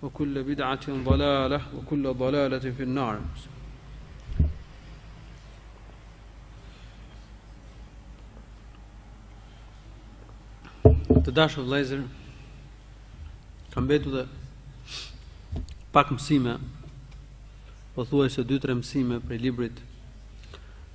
Wa kulla bid'atin dalala wa kulla dalalatin fi an-nar. Të dashur vëllezër, kanë mbetur dhe pak mësime, pothuajse 2-3 mësime prej librit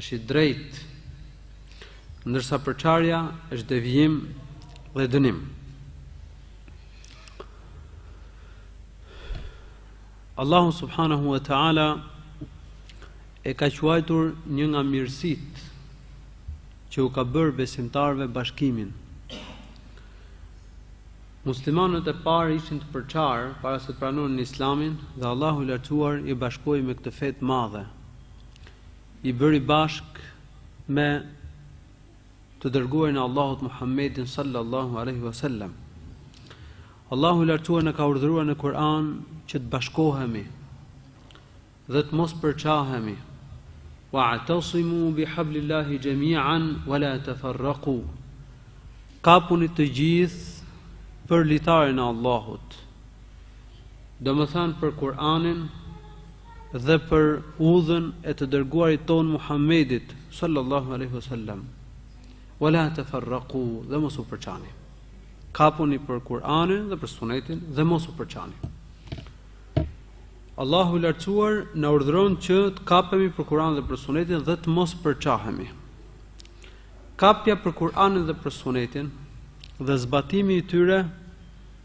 është i drejtë, ndërsa përçarja është devijim dhe dënim. Allahu subhanahu wa taala e ka quajtur një nga mirësitë që u ka bërë besimtarëve bashkimin. Muslimanët e parë ishin të përçarë para se të pranonin Islamin dhe Allahu i lartuar i bashkoi me këtë fe të madhe. i bëri bashkë me të dërguarin e Allahut Muhammedin sallallahu alaihi wasallam. Allahu i lartuar na ka urdhëruar në Kur'an që të bashkohemi dhe të mos përçahemi. Wa'tasimu bi hablillahi jami'an wa la tafarraqu. Kapuni të gjithë për litarin e Allahut. Domethënë për Kur'anin dhe për udhën e të dërguarit tonë Muhammedit, sallallahu aleyhi wasallam. Wa la tafarraku dhe mos u përçani. Kapuni për Kur'anin dhe për sunetin dhe mos u përçani. Allahu i lartësuar na urdhëron që të kapemi për Kur'anin dhe për sunetin dhe të mos përçahemi. Kapja për Kur'anin dhe për sunetin dhe zbatimi i tyre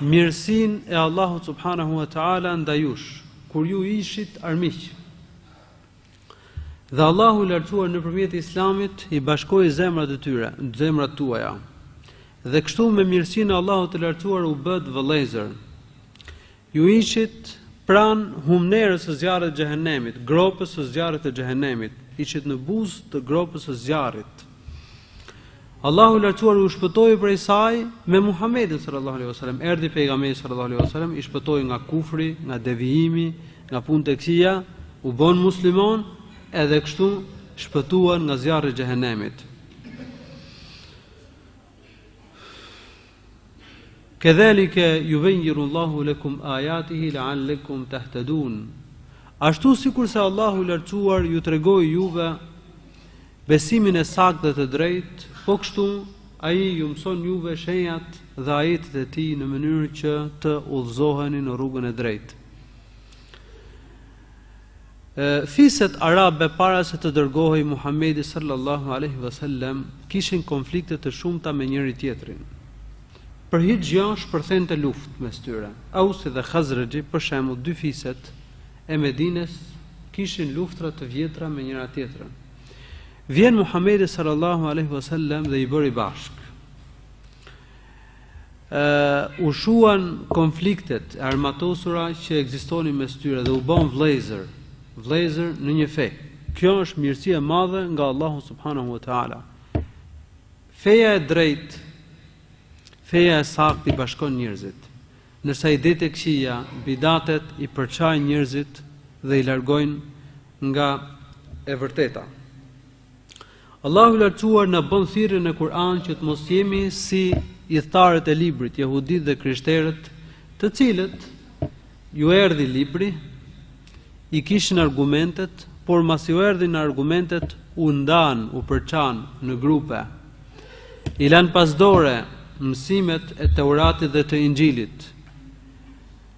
Mirësinë e Allahut subhanahu wa taala ndaj jush, kur ju ishit armiq. Dhe Allahu i lartësuar nëpërmjet Islamit i bashkoi zemrat e tyre, zemrat tuaja. Dhe kështu me mirësinë e Allahut të lartësuar u bëtë vëllezër. Ju ishit pranë humnerës së zjarrit të xhehenemit, gropës së zjarrit të xhehenemit, ishit në buzë të gropës së zjarrit. Allahu i lartësuar u shpëtoi prej saj me Muhamedin sallallahu alaihi wasallam. Erdhi pejgamberi sallallahu alaihi wasallam, i shpëtoi nga kufri, nga devijimi, nga punët e këqija, u bënë muslimanë edhe kështu shpëtuan nga zjarri i xhehenemit. Kedhalike yubeyinu Allahu lekum ayatihi la'allakum tahtadun. Ashtu sikurse Allahu i lartësuar ju tregoi juve besimin e saktë dhe të drejtë, po kështu ai ju mëson juve shenjat dhe ajetet e tij në mënyrë që të udhëzoheni në rrugën e drejtë. Fiset arabe para se të dërgohej Muhamedi sallallahu alaihi wasallam kishin konflikte të shumta me njëri-tjetrin. Për hiç gjë shpërthente luftë mes tyre. Ausi dhe Khazrexhi, për shembull, dy fiset e Medines kishin luftra të vjetra me njëra-tjetrën. Vjen Muhamedi sallallahu alaihi wasallam dhe i bëri bashkë. u shuan konfliktet e armatosura që ekzistonin mes tyre dhe u bënë vëllezër, vëllezër në një fe. Kjo është mirësi e madhe nga Allahu subhanahu wa taala. Feja e drejtë, feja e saktë i bashkon njerëzit. Ndërsa idetë e këqija, bidatet i përçajnë njerëzit dhe i largojnë nga e vërteta. Allahu i Lartësuar na bën thirrje në Kur'an që të mos jemi si idhtarët e librit, jehuditë dhe krishterët, të cilët iu erdhi libri, i kishin argumentet, por mas iu erdhën argumentet, u ndanë, u përçanë në grupe. I lanë pas dore mësimet e teuratit dhe të inxhilit.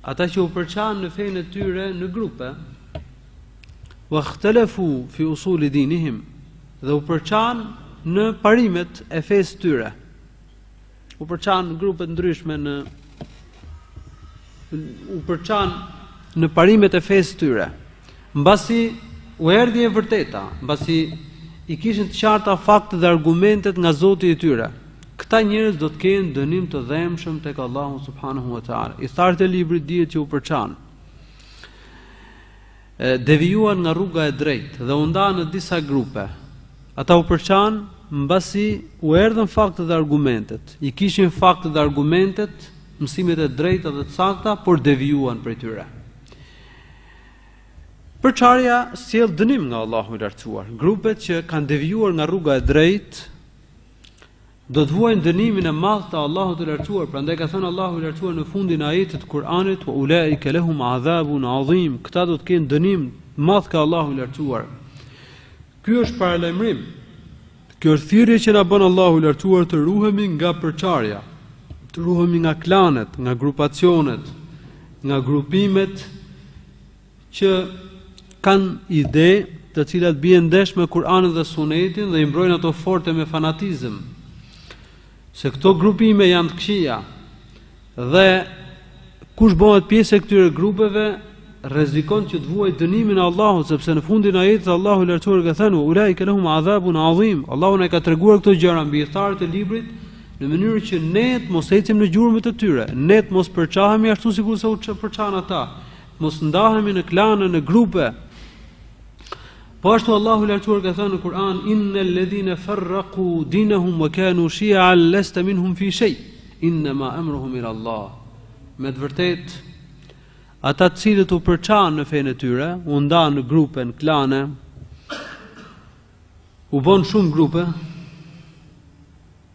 Ata që u përçanë në fenë e tyre në grupe, wakhtelefu fi usuli dinihim, dhe u përçanë në parimet e fesë së tyre, u përçanë në grupe të ndryshme në u përçanë në parimet e fesë së tyre. Mbasi u erdhi e vërteta, mbasi i kishin të qarta faktet dhe argumentet nga Zoti i tyre. Këta njerëz do të kenë dënim të dhembshëm tek Allahu subhanahu wa taala. Ithtarët e librit dihet që u përçanë. Devijuan nga rruga e drejtë dhe u ndanë në disa grupe. Ata u përçanë mbasi u erdhën faktet dhe argumentet. I kishin faktet dhe argumentet, mësimet e drejta dhe të sakta, por devijuan prej tyre. Përçarja sjell dënim nga Allahu i Lartësuar. Grupet që kanë devijuar nga rruga e drejtë do të vuajnë dënimin e madh të Allahut të lartësuar. Prandaj ka thënë Allahu i lartësuar në fundin e ajetit të Kur'anit: "Wa ulaika lahum adhabun adhim." Këta do të kenë dënim të madh nga Allahu i lartësuar. Ky është paralajmërim. Kjo është thirrje që na bën Allahu i lartësuar të ruhemi nga përçarja, të ruhemi nga klanet, nga grupacionet, nga grupimet që kanë ide të cilat bien ndesh me Kur'anin dhe Sunetin dhe i mbrojnë ato fort me fanatizëm. Se këto grupime janë të këqija. Dhe kush bëhet pjesë e këtyre grupeve rrezikon që të vuajë dënimin e Allahut, sepse në fundin e ajetit Allahu i lartësuar ka thënë wa ulaika lahum adhabun adhim. Allahu na ka treguar këto gjëra mbi ithtarët e librit në mënyrë që ne të mos ecim në gjurmët e tyre, ne të mos përçahemi ashtu sikurse u përçanë ata. Mos ndahemi në klane, në grupe. Po ashtu Allahu i lartësuar ka thënë në Kur'an innal ladhina farraqu dinahum wa kanu shi'an lasta minhum fi shay inna ma amruhum ila Allah. Me të vërtetë ata të cilët u përçan në fenë e tyre, u ndanë në grupe, në klane, u bënë shumë grupe,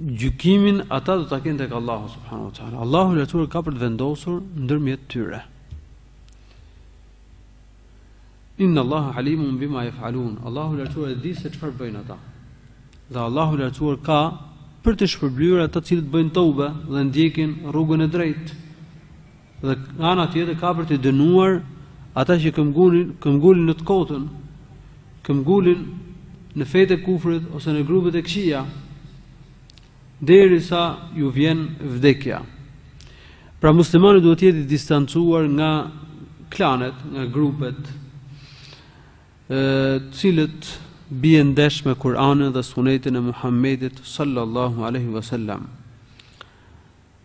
gjykimin ata do ta kenë tek Allahu subhanahu wa taala. Allahu i lartësuar ka për të vendosur ndërmjet tyre. Inna Allaha alimun bima yafalun. Allahu i lartësuar e di se çfarë bëjnë ata. Dhe Allahu i lartësuar ka për të shpërblyer ata të cilët bëjnë tobe dhe ndjekin rrugën e drejtë. Dhe nga ana tjetër ka për të dënuar ata që këmbgulin, këmbgulin në të kotën, këmbgulin në fetë e kufrit ose në grupet e këqija, derisa ju vjen vdekja. Pra muslimani duhet të jetë i distancuar nga klanet, nga grupet, të cilat bien ndesh me Kur'anin dhe Sunetin e Muhamedit sallallahu alaihi wasallam.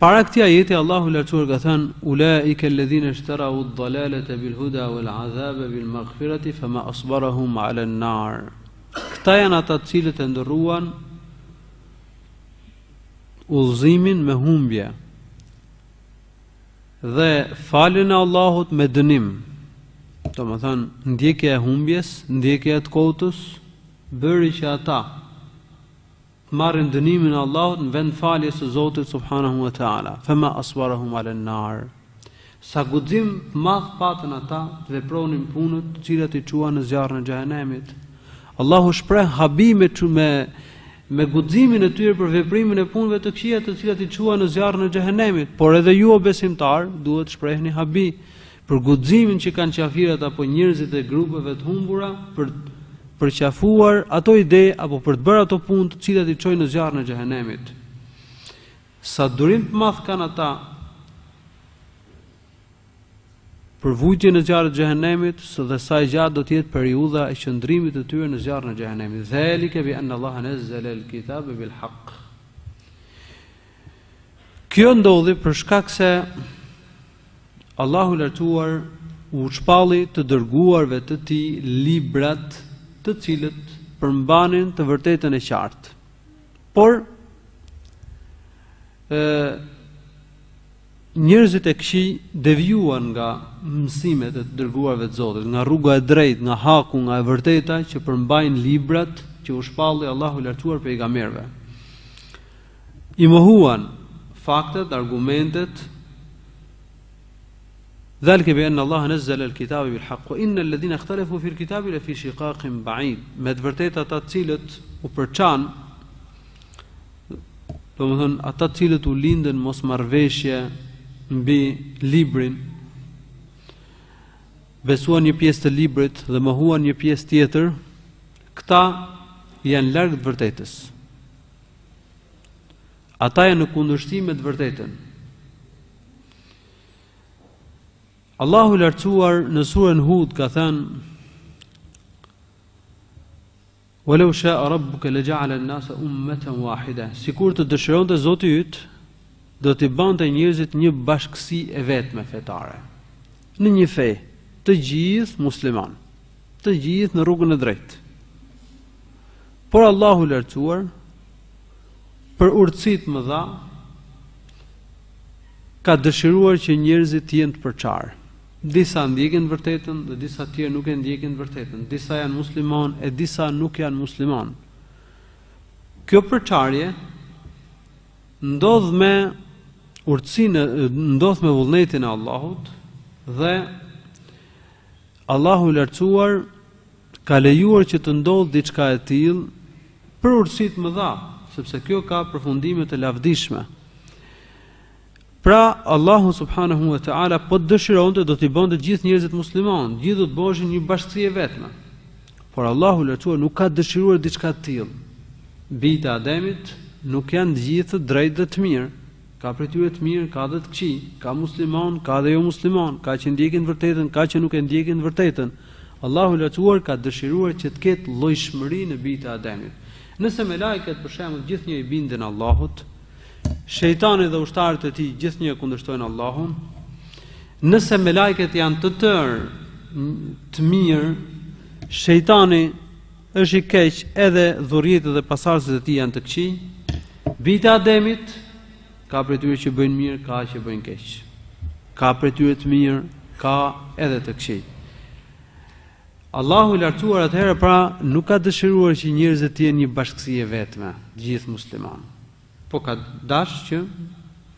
Para këtij ajeti Allahu i lartësuar ka thënë ulaika alladhina ishtaraw ad-dalalata bil-huda wal-'adhaba bil-maghfirati fama asbarahum 'ala an-nar. Këta janë ata të cilët e ndërruan udhëzimin me humbje dhe faljen e Allahut me dënim. Domethënë ndjekja e humbjes, ndjekja e të kotës bëri që ata marrin dënimin e Allahut në vend faljes së Zotit subhanahu wa ta'ala, fema asbarahum alen nar. Sa guxim të madh patën ata të vepronin punët të cilat i çuan në zjarrin e xhehenemit. Allahu shpreh habi me me me guximin e tyre për veprimin e punëve të këqija të cilat i çuan në zjarrin e xhehenemit, por edhe ju o besimtarë duhet të shprehni habi Për guximin që kanë qafirat apo njerëzit e grupeve të humbura për të përqafuar ato ide apo për të bërë ato punë të cilat i çojnë në zjarrin e xhehenemit. Sa durim të madh kanë ata për vuajtjen e zjarrit të xhehenemit, si dhe sa e gjatë do të jetë periudha e qëndrimit të tyre në zjarrin e xhehenemit. Dhalika bi anna Allaha nazzala al-kitaba bil haqq. Kjo ndodhi për shkak se Allahu i lartësuar u shpalli të dërguarve të tij librat të cilët përmbanin të vërtetën e qartë. Por, e, njerëzit e këqij devijuan nga mësimet e të dërguarve të Zotit, nga rruga e drejtë, nga haku, nga e vërteta që përmbajnë librat që u shpalli Allahu i lartësuar pejgamberëve. I mohuan faktet, argumentet. Dhalike bi anna Allahu nazzala al-kitaba bil haqq wa inna alladhina ikhtalafu fi al-kitabi la fi shiqaqin ba'id. Me të vërtetë ata të cilët u përçan domethënë ata të cilët u lindën mosmarrëveshje mbi librin besuan një pjesë të librit dhe mohuan një pjesë tjetër këta janë larg të vërtetës Ata janë në kundërshtim me të vërtetën. Allahu i lartësuar në surën Hud ka thanë: "Wa law sha'a rabbuka laja'ala an-nasa ummatan wahida." Sikur të dëshironte Zoti yt, do t'i bante njerëzit një bashkësi e vetme fetare. Në një fe, të gjithë musliman, të gjithë në rrugën e drejtë. Por Allahu i lartësuar për urtësi të mëdha ka dëshiruar që njerëzit të jenë të përçarë. Disa ndjekin të vërtetën dhe disa tjerë nuk e ndjekin të vërtetën. Disa janë musliman e disa nuk janë musliman. Kjo përçarje ndodh me urtësinë, ndodh me vullnetin e Allahut dhe Allahu i Lartësuar ka lejuar që të ndodhë diçka e tillë për urtësi të mëdha, sepse kjo ka përfundime të lavdishme. Pra, Allahu subhanahu wa taala po të dëshironte do t'i bënte gjithë njerëzit muslimanë, gjithë do të bëheshin një bashkësi e vetme. Por Allahu i Lartësuar nuk ka dëshiruar diçka të tillë. Bijtë e Ademit nuk janë të gjithë të drejtë dhe të mirë, Ka prej tyre të mirë, ka dhe të këqij, ka muslimanë, ka dhe jo muslimanë, ka që ndjekin të vërtetën, ka që nuk e ndjekin të vërtetën. Allahu i Lartësuar ka dëshiruar që të ketë llojshmëri në bijtë e Ademit. Nëse melaiket për shembull gjithnjë i binden Allahut, shejtani dhe ushtarët e tij gjithnjë kundërshtojnë Allahun. Nëse melaiket janë të tërë të mirë, shejtani është i keq edhe dhurrijeti dhe pasardhësit e tij janë të këqinj. Bijtë e Ademit ka prej tyre që bëjnë mirë, ka që bëjnë keq. Ka prej tyre të mirë, ka edhe të këqinj. Allahu i lartësuar atëherë pra nuk ka dëshiruar që njerëzit të jenë një bashkësi e vetme, gjithë muslimanë. Po ka dashë që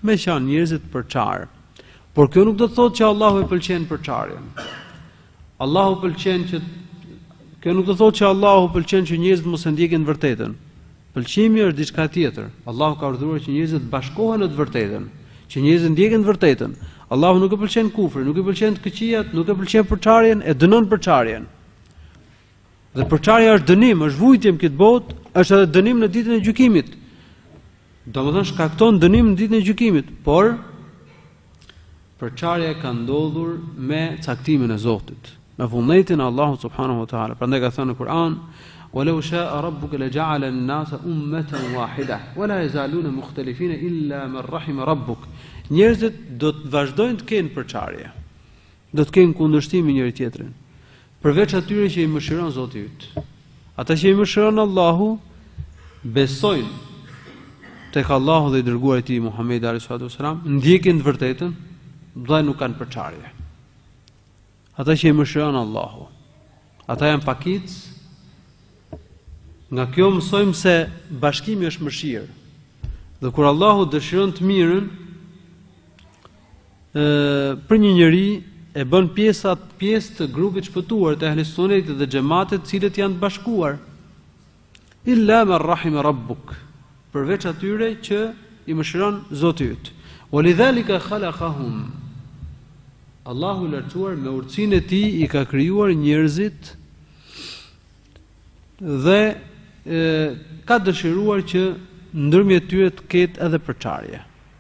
me qenë njerëzit përçarë. Por kjo nuk do të thotë që Allahu e pëlqen përçarjen. Allahu pëlqen që kjo nuk do të thotë që Allahu pëlqen që njerëzit mos e ndjekin të vërtetën. Pëlqimi është diçka tjetër. Allahu ka urdhëruar që njerëzit të bashkohen në të vërtetën, që njerëzit ndjekin të vërtetën. Allahu nuk e pëlqen kufrin, nuk e pëlqen të këqijat, nuk e pëlqen përçarjen, e dënon përçarjen. Dhe përçarja është dënim, është vujtje në këtë botë, është edhe dënim në ditën e gjykimit. Domethënë shkakton dënim në ditën e gjykimit, por përçarja ka ndodhur me caktimin e Zotit, me vullnetin e Allahut subhanahu wa taala. Prandaj ka thënë në Kur'an: "Wa law sha'a rabbuka la ja'ala an-nasa ummatan wahida, wa la yazaluna mukhtalifina illa man rahima rabbuk." Njerëzit do të vazhdojnë të kenë përçarje. Do të kenë kundërshtim me njëri tjetrin. Përveç atyre që i mëshiron Zoti yt. Ata që i mëshiron Allahu besojnë tek Allahu dhe i dërguari i tij Muhamedi alayhi salatu wasalam, ndjekin të vërtetën dhe nuk kanë përçarje. Ata që i mëshiron Allahu, ata janë pakicë. Nga kjo mësojmë se bashkimi është mëshirë. Dhe kur Allahu dëshiron të mirën, ë për një njeri e bën pjesa pjesë të grupit të shpëtuar të ehli sunetit dhe xhamatit të cilët janë të bashkuar illa man rahima rabbuk përveç atyre që i mëshiron Zoti yt. Walidhalika khalaqahum. Allahu i lartësuar me urtësinë e tij i ka krijuar njerëzit dhe e, ka dëshiruar që ndërmjet tyre të ketë edhe përçarje.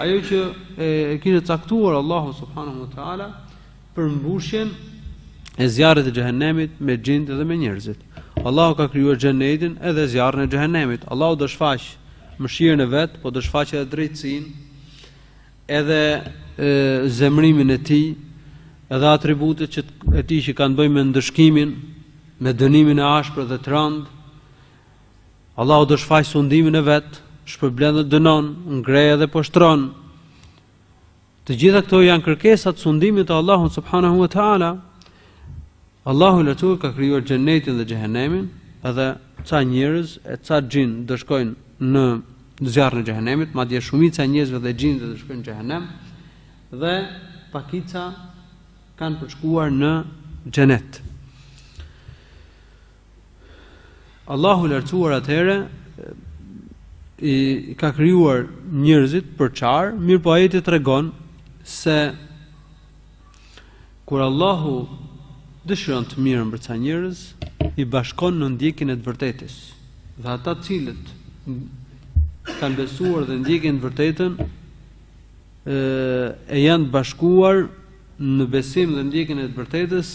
Ajo që e kishte caktuar Allahu subhanahu wa taala për mbushjen e zjarrit të xhehenemit me xhind dhe me njerëzit. Allahu ka krijuar xhenetin edhe zjarrin e xhehenemit. Allahu do shfaq mëshirën e vet, po do shfaq edhe drejtësinë, edhe e, zemrimin e tij, edhe atributet që e tij që kanë të bëjnë me ndëshkimin, me dënimin e ashpër dhe të rëndë, Allahu do shfaqë sundimin e vet, shpërblen dhe dënon, ngre dhe poshtron. Të gjitha këto janë kërkesa të sundimit të Allahut subhanahu wa taala. Allahu i lartësuar ka krijuar xhenetin dhe xhehenemin, edhe ca njerëz e ca xhin do shkojnë në zjarrin e xhehenemit, madje shumica e njerëzve dhe xhinëve do shkojnë në xhehenem dhe pakica kanë për të shkuar në xhenet. Allahu i lartësuar atëherë i ka krijuar njerëzit përçarë, mirëpo ajeti tregon se kur Allahu dëshiron të mirën për ca njerëz, i bashkon në ndjekjen e të vërtetës. Dhe ata të cilët kanë besuar dhe ndjekin të vërtetën, ë e janë të bashkuar në besim dhe ndjekjen e të vërtetës,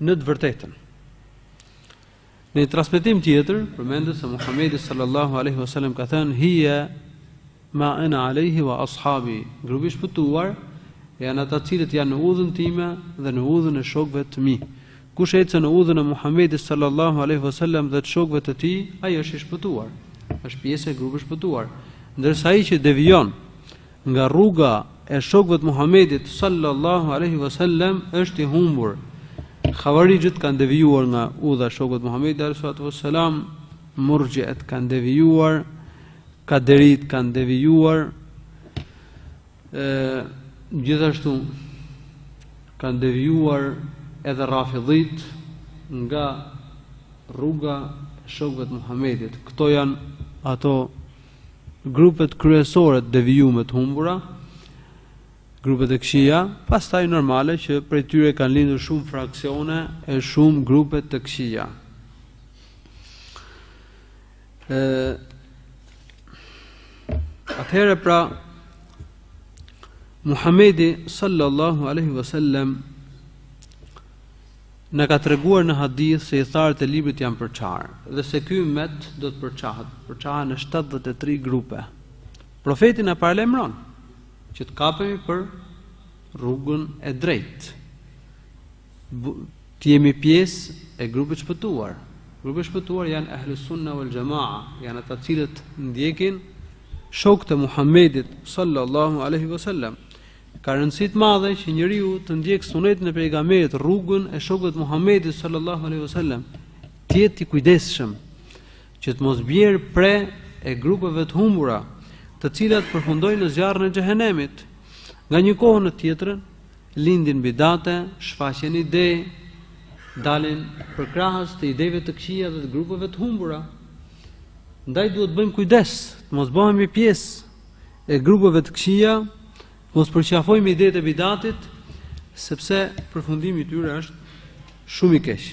Në të vërtetën, në një transmetim tjetër përmendet se Muhamedi sallallahu alaihi wasallam ka thënë hiya ma ana alaihi wa ashabi, grupi i shpëtuar janë ata cilët janë në udhën time dhe në udhën e shokëve të mi. Kush ecën në udhën e Muhamedit sallallahu alaihi wasallam dhe të shokëve të tij, ai është i shpëtuar. Është pjesë e grupit të shpëtuar. Ndërsa ai që devijon Nga rruga e shokëve të Muhamedit sallallahu alejhi ve sellem është i humbur. Havarixhët kanë devijuar nga udha e shokëve të Muhamedit alejhi salatu vesselam, murxhiët kanë devijuar, kaderitë kanë devijuar. ë gjithashtu kanë devijuar edhe rafiditë nga rruga e shokëve të Muhamedit. Këto janë ato grupet kryesore të devijume të humbura, grupet e këqija, pastaj normale që prej tyre kanë lindur shumë fraksione e shumë grupe të këqija. Ë Atëherë pra Muhamedi sallallahu alaihi wasallam Na ka treguar në hadith se ithtarët e librit janë përçarë dhe se ky ymmet do të përçahet, përçahet në 73 grupe. Profeti na paralajmëron që të kapemi për rrugën e drejtë. Të jemi pjesë e grupit të shpëtuar. Grupi i shpëtuar janë Ahlus Sunna wal Jamaa, janë ata të cilët ndjekin shokët e Muhamedit sallallahu alaihi wasallam. Ka rëndësi të madhe që njeriu të ndjek sunetin e pejgamberit, rrugën e shokëve të Muhamedit sallallahu alaihi wasallam, të jetë i kujdesshëm që të mos bjerë pre e grupeve të humbura, të cilat përfundojnë në zjarrin e xhehenemit. Nga një kohë në tjetrën lindin bidate, shfaqen ide, dalin përkrahës të ideve të këqija dhe të grupeve të humbura. Ndaj duhet të bëjmë kujdes, të mos bëhemi pjesë e grupeve të këqija, mos përqafojmë idetë e bidatit, sepse përfundimi i tyre është shumë i keq.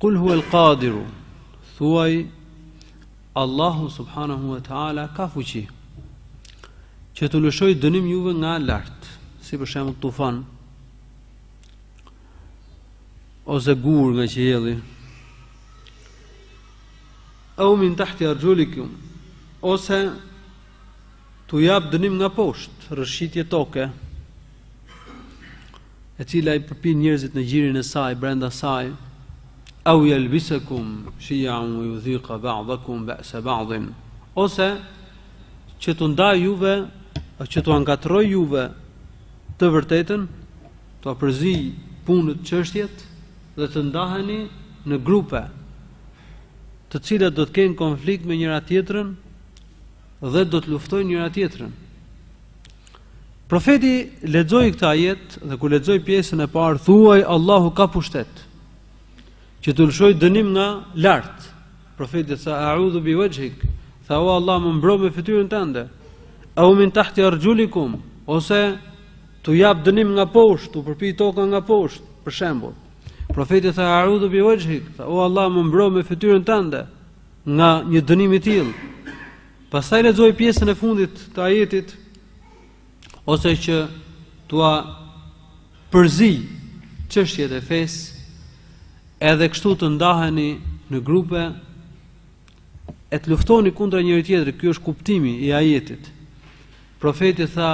Kul huel kadiru, thuaj, Allahu subhanahu wa ta'ala ka fuqi, që t'u lëshojë dënim juve nga lart, si për shembull tufan, ose gur nga qielli, eu min tahti erxhulikum, ose T'u jap dënim nga poshtë, rrëshqitje toke, e cila i përpin njerëzit në gjirin e saj, brenda saj, eu jelbisekum, shijean ue judhika ba'dakum ba'se ba'din, ose që t'u ndaj juve, që t'ua ngatërroj juve të vërtetën, t'ua përziej punët, çështjet, dhe të ndaheni në grupe, të cilat do të kenë konflikt me njëra-tjetrën, dhe do të luftojnë njëra-tjetrën. Profeti lexoi këtë ajet dhe kur lexoi pjesën e parë thuaj Allahu ka pushtet. Që t'u lëshojë dënim nga lart. Profeti tha a'udhu bi wajhik. Tha o Allah më mbro me fytyrën tënde. Au min tahti arjulikum ose t'u japë dënim nga poshtë, t'u përpijë toka nga poshtë, për shembull. Profeti tha a'udhu bi wajhik. Tha o Allah më mbro me fytyrën tënde. nga një dënim i tillë. Pastaj lexoi pjesën e fundit të ajetit ose që t'ua përziejë çështjet e fesë, edhe kështu të ndaheni në grupe e të luftoni kundra njëri-tjetrit, ky është kuptimi i ajetit. Profeti tha,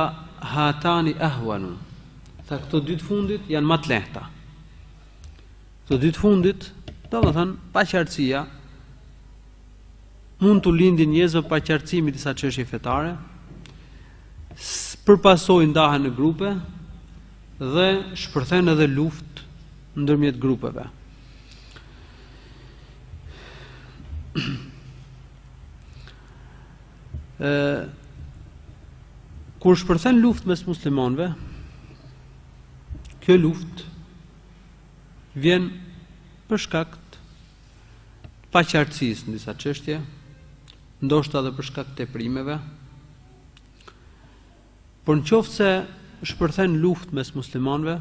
hatani ahwanu. Tha këto dy të fundit janë më të lehta. Këto dy të fundit, domethënë, paqartësia, mund t'u lindin njerëzve paqartësi mbi disa çështje fetare, për pasojë ndahen në grupe dhe shpërthen edhe luftë ndërmjet grupeve. E, kur shpërthen luftë mes muslimanëve, kjo luftë vjen për shkak të paqartësisë në disa çështje, ndoshta edhe për shkak të teprimeve. Por në qoftë se shpërthen luftë mes muslimanëve,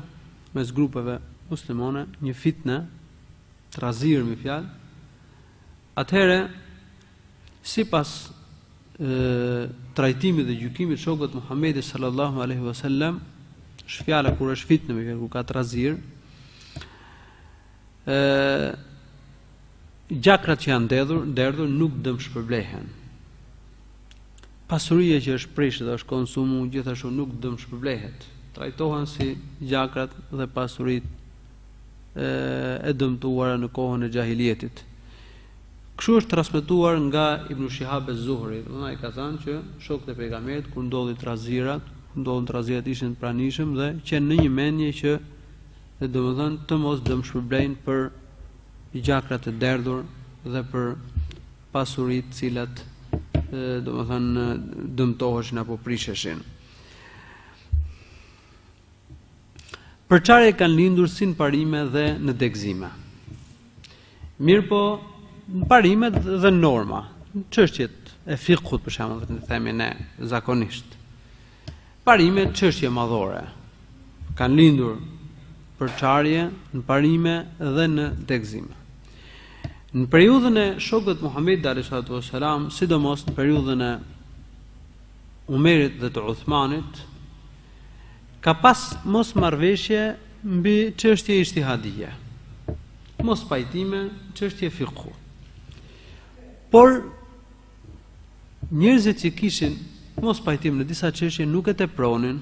mes grupeve muslimane, një fitne, trazirë me fjalë, Atëherë, sipas trajtimit dhe gjykimit të shokëve të Muhammedit sallallahu alaihi wasallam, është fjala kur është fitne, ku ka trazirë. ë Gjakrat që janë ndedhur, derdhur nuk dëmshpërblehen. Pasuria që është prishë dhe është konsumu gjithashtu nuk dëmshpërblehet. Trajtohen si gjakrat dhe pasuritë e dëmtuara në kohën e xahilietit. Kështu është transmetuar nga Ibn Shihab az-Zuhri, domethënë ai ka thënë që shokët e pejgamberit kur ndodhi trazirat, kur ndodhën trazirat ishin të pranishëm dhe qenë në një mendje që domethënë të mos dëmshpërblejnë për gjakrat e derdhur dhe për pasuritë të cilat domethënë dëmtoheshin apo prisheshin. Përçarje kanë lindur si në parime dhe në degëzime. Mirëpo në parimet dhe norma, në çështjet e fikhut për shembull, të themi ne zakonisht. Parime çështje madhore kanë lindur përçarje në parime dhe në degëzime. Në periudhën e shokëve të Muhammedit alayhi salatu wasalam, sidomos në periudhën e Umerit dhe të Uthmanit, ka pas mosmarrëveshje mbi çështje ixhtihadije, mospajtime çështje fikhu. Por, njerëzit që kishin mospajtim në disa çështje nuk e tepronin,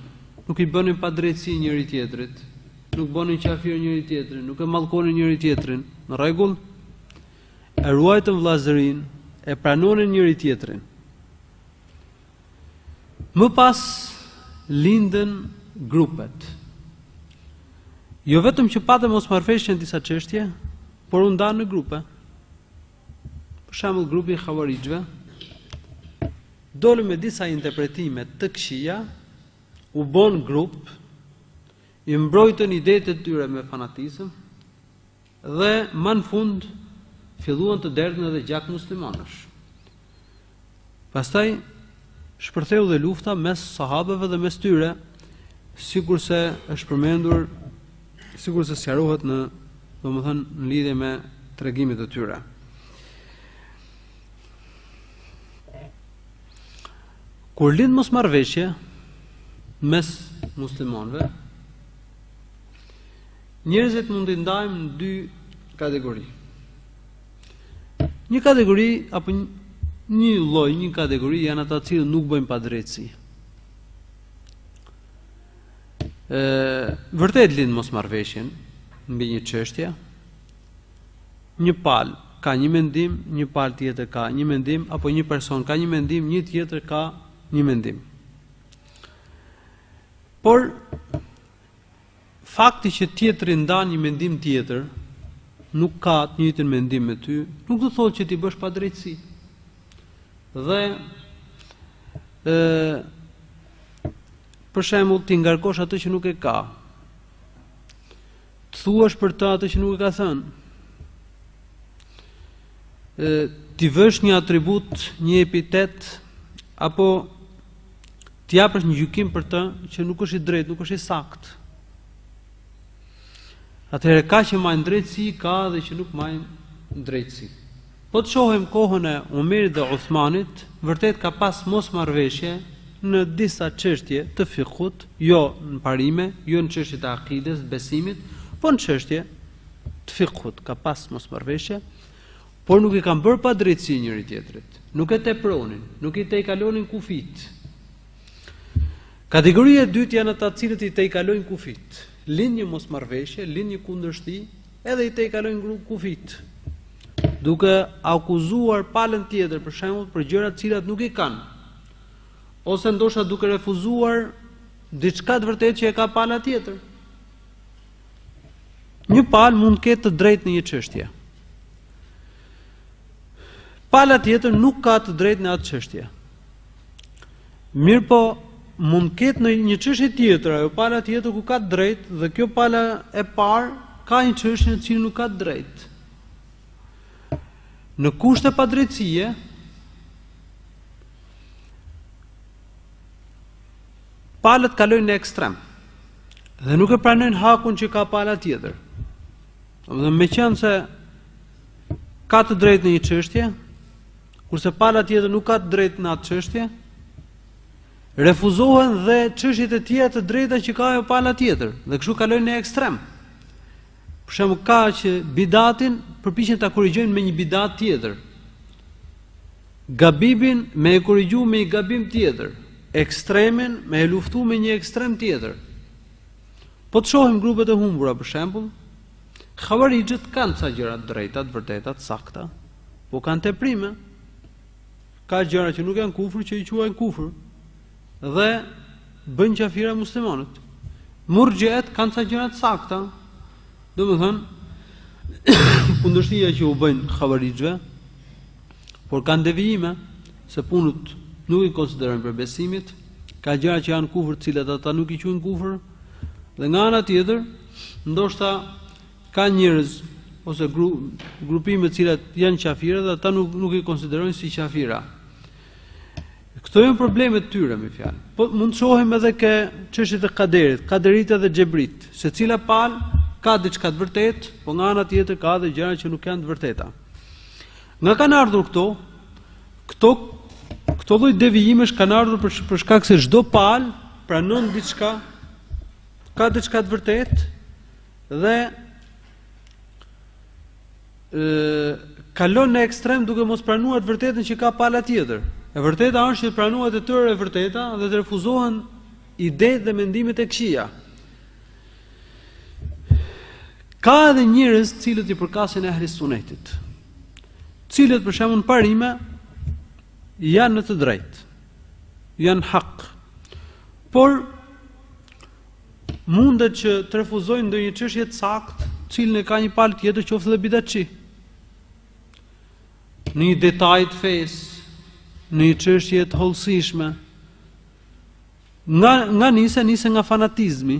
nuk i bënin padrejtësi njëri-tjetrit, nuk bënin qafir njëri-tjetrin, nuk e mallkonin njëri-tjetrin, në rregull, e ruajtën vllazërinë, e pranonin njëri-tjetrin, Më pas lindën grupet. Jo vetëm që patën mosmarrëveshje në disa çështje, por u ndanë në grupe. Për shembull grupi i Havarixhëve doli me disa interpretime të këqija, u bënë grup, i mbrojtën idetë e tyre me fanatizëm, Dhe ma në fund filluan të derdhin edhe gjak muslimanësh. Pastaj shpërtheu dhe lufta mes sahabeve dhe mes tyre, sikurse është përmendur, sikurse sqarohet në, domethënë, në lidhje me tregimet e tyre. Kur lind mosmarrëveshje mes muslimanëve, Njerëzit mund t'i ndajmë në dy kategori. Një kategori apo një, një lloj, një kategori janë ata që nuk bëjnë padrejtësi. Ë, vërtet lind mosmarrëveshje mbi një çështje. Një palë ka një mendim, një palë tjetër ka një mendim apo një person ka një mendim, një tjetër ka një mendim. Por fakti që tjetri ndan një mendim tjetër, nuk ka të njëjtin mendim me ty, nuk do të thotë që t'i bësh padrejtësi. Dhe ë për shembull t'i ngarkosh atë që nuk e ka. Të thuash për të atë që nuk e ka thënë. ë t'i vësh një atribut, një epitet apo Të japësh një gjykim për të që nuk është i drejtë, nuk është i saktë. Atëherë ka që majnë drejtësi, ka dhe që nuk majnë drejtësi. Po të shohim kohën e Umerit dhe Uthmanit, vërtet ka pas mosmarrëveshje në disa çështje të fikhut, jo në parime, jo në çështje të akides, besimit, po në çështje të fikhut, ka pas mosmarrëveshje. Por nuk i kanë bërë padrejtësi njëri-tjetrit, nuk e tepronin, nuk i tejkalonin kufijtë. Kategoria e dytë janë ata të cilët i tejkalojnë kufijtë. Lind një mosmarrëveshje, lind një kundërshti, edhe i tejkalojnë grup kufijtë. Duke akuzuar palën tjetër për shembull për gjëra të cilat nuk i kanë. Ose ndoshta duke refuzuar diçka të vërtetë që e ka pala tjetër. Një palë mund të ketë të drejtë në një çështje. Pala tjetër nuk ka të drejtë në atë çështje. Mirëpo mund të ketë në një çështje tjetër, ajo pala tjetër ku ka të drejtë dhe kjo pala e parë ka një çështje në cilën nuk ka të drejtë. Në kushte padrejtësie, Palët kalojnë në ekstrem. Dhe nuk e pranojnë hakun që ka pala tjetër. Dhe meqenëse ka të drejtë në një çështje, kurse pala tjetër nuk ka të drejtë në atë çështje, refuzohen dhe çështjet e tjera të drejta që ka ajo pala tjetër, dhe kështu kalojnë në ekstrem. Për shembull, ka që bidatin përpiqen ta korrigjojnë me një bidat tjetër. Gabimin me e korrigju me një gabim tjetër, ekstremin me e luftu me një ekstrem tjetër. Po të shohim grupet e humbura për shembull, Havarixhët kanë ca gjëra të drejta, të vërteta, të sakta, po kanë teprime. Ka gjëra që nuk janë kufër që i quajnë kufër. Dhe bëjnë qafira muslimanët. Murxhiet kanë ca gjëra të sakta. Domethënë kundërshtia që u bëjnë havarixhve, por kanë devijime se punët nuk i konsiderojnë prej besimit, ka gjëra që janë kufër, të cilat ata nuk i quajnë kufër. Dhe nga ana tjetër, ndoshta ka njerëz ose gru, grupime të cilat janë qafira dhe ata nuk nuk i konsiderojnë si qafira. Këto janë problemet e tyre me fjalë. Po mund të shohim edhe ke çështjet e kaderit, kaderit edhe xhebrit, secila palë ka diçka të vërtetë, po nga ana tjetër ka edhe gjëra që nuk janë të vërteta. Nga kanë ardhur këto? Këto këto lloj devijimesh kanë ardhur për shkak se çdo palë pranon diçka ka diçka të vërtetë dhe ë kalon në ekstrem duke mos pranuar të vërtetën që ka pala tjetër. E vërteta është që të pranohet e tërë e vërteta dhe të refuzohen idetë dhe mendimet e këqija. Ka edhe njerëz të cilët i përkasin ehli sunetit, të cilët për shembull në parime janë në të drejtë. Janë hak. Por Mundet që të refuzojnë ndonjë çështje të saktë, të cilën e ka një palë tjetër qoftë edhe bidatçi. Në një detaj të fesë, në një çështje të hollësishme, nga nisen nisen nga fanatizmi.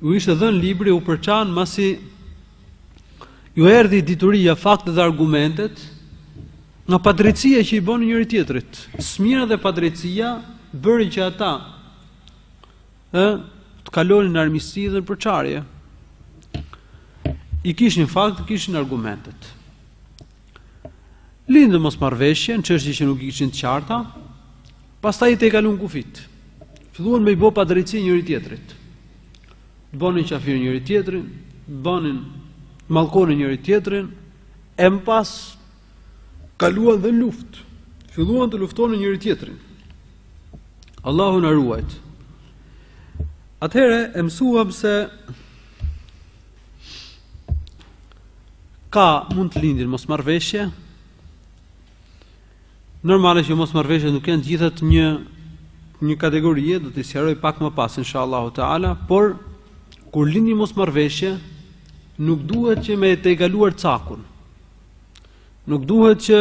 u ishte dhënë libri u përçan masi iu erdhi dituria, faktet dhe argumentet nga padrejtësia që i bënë njëri tjetrit. Smira dhe padrejtësia bëri që ata ë të kalonin në armiqësi dhe në përçarje. I kishin faktet, kishin argumentet. Lindën mosmarrëveshje në çështje që nuk i kishin të qarta, pastaj i tejkalun kufijtë. Filluan me i bo padrejtësi njëri tjetrit. Të bënin qafir njëri tjetrin, të bënin, të mallkonin njëri tjetrin, e më pas kaluan dhe në luftë. Filluan të luftonin njëri tjetrin. Allahu na ruajt. Atëherë e mësuam se Ka mund të lindin mosmarrëveshje. Normalisht që mosmarrëveshjet nuk janë të gjitha të një një kategorie, do t'i sqaroj pak më pas inshallah taala, por kur lindin mosmarrëveshje, nuk duhet që me tejkaluar cakun. Nuk duhet që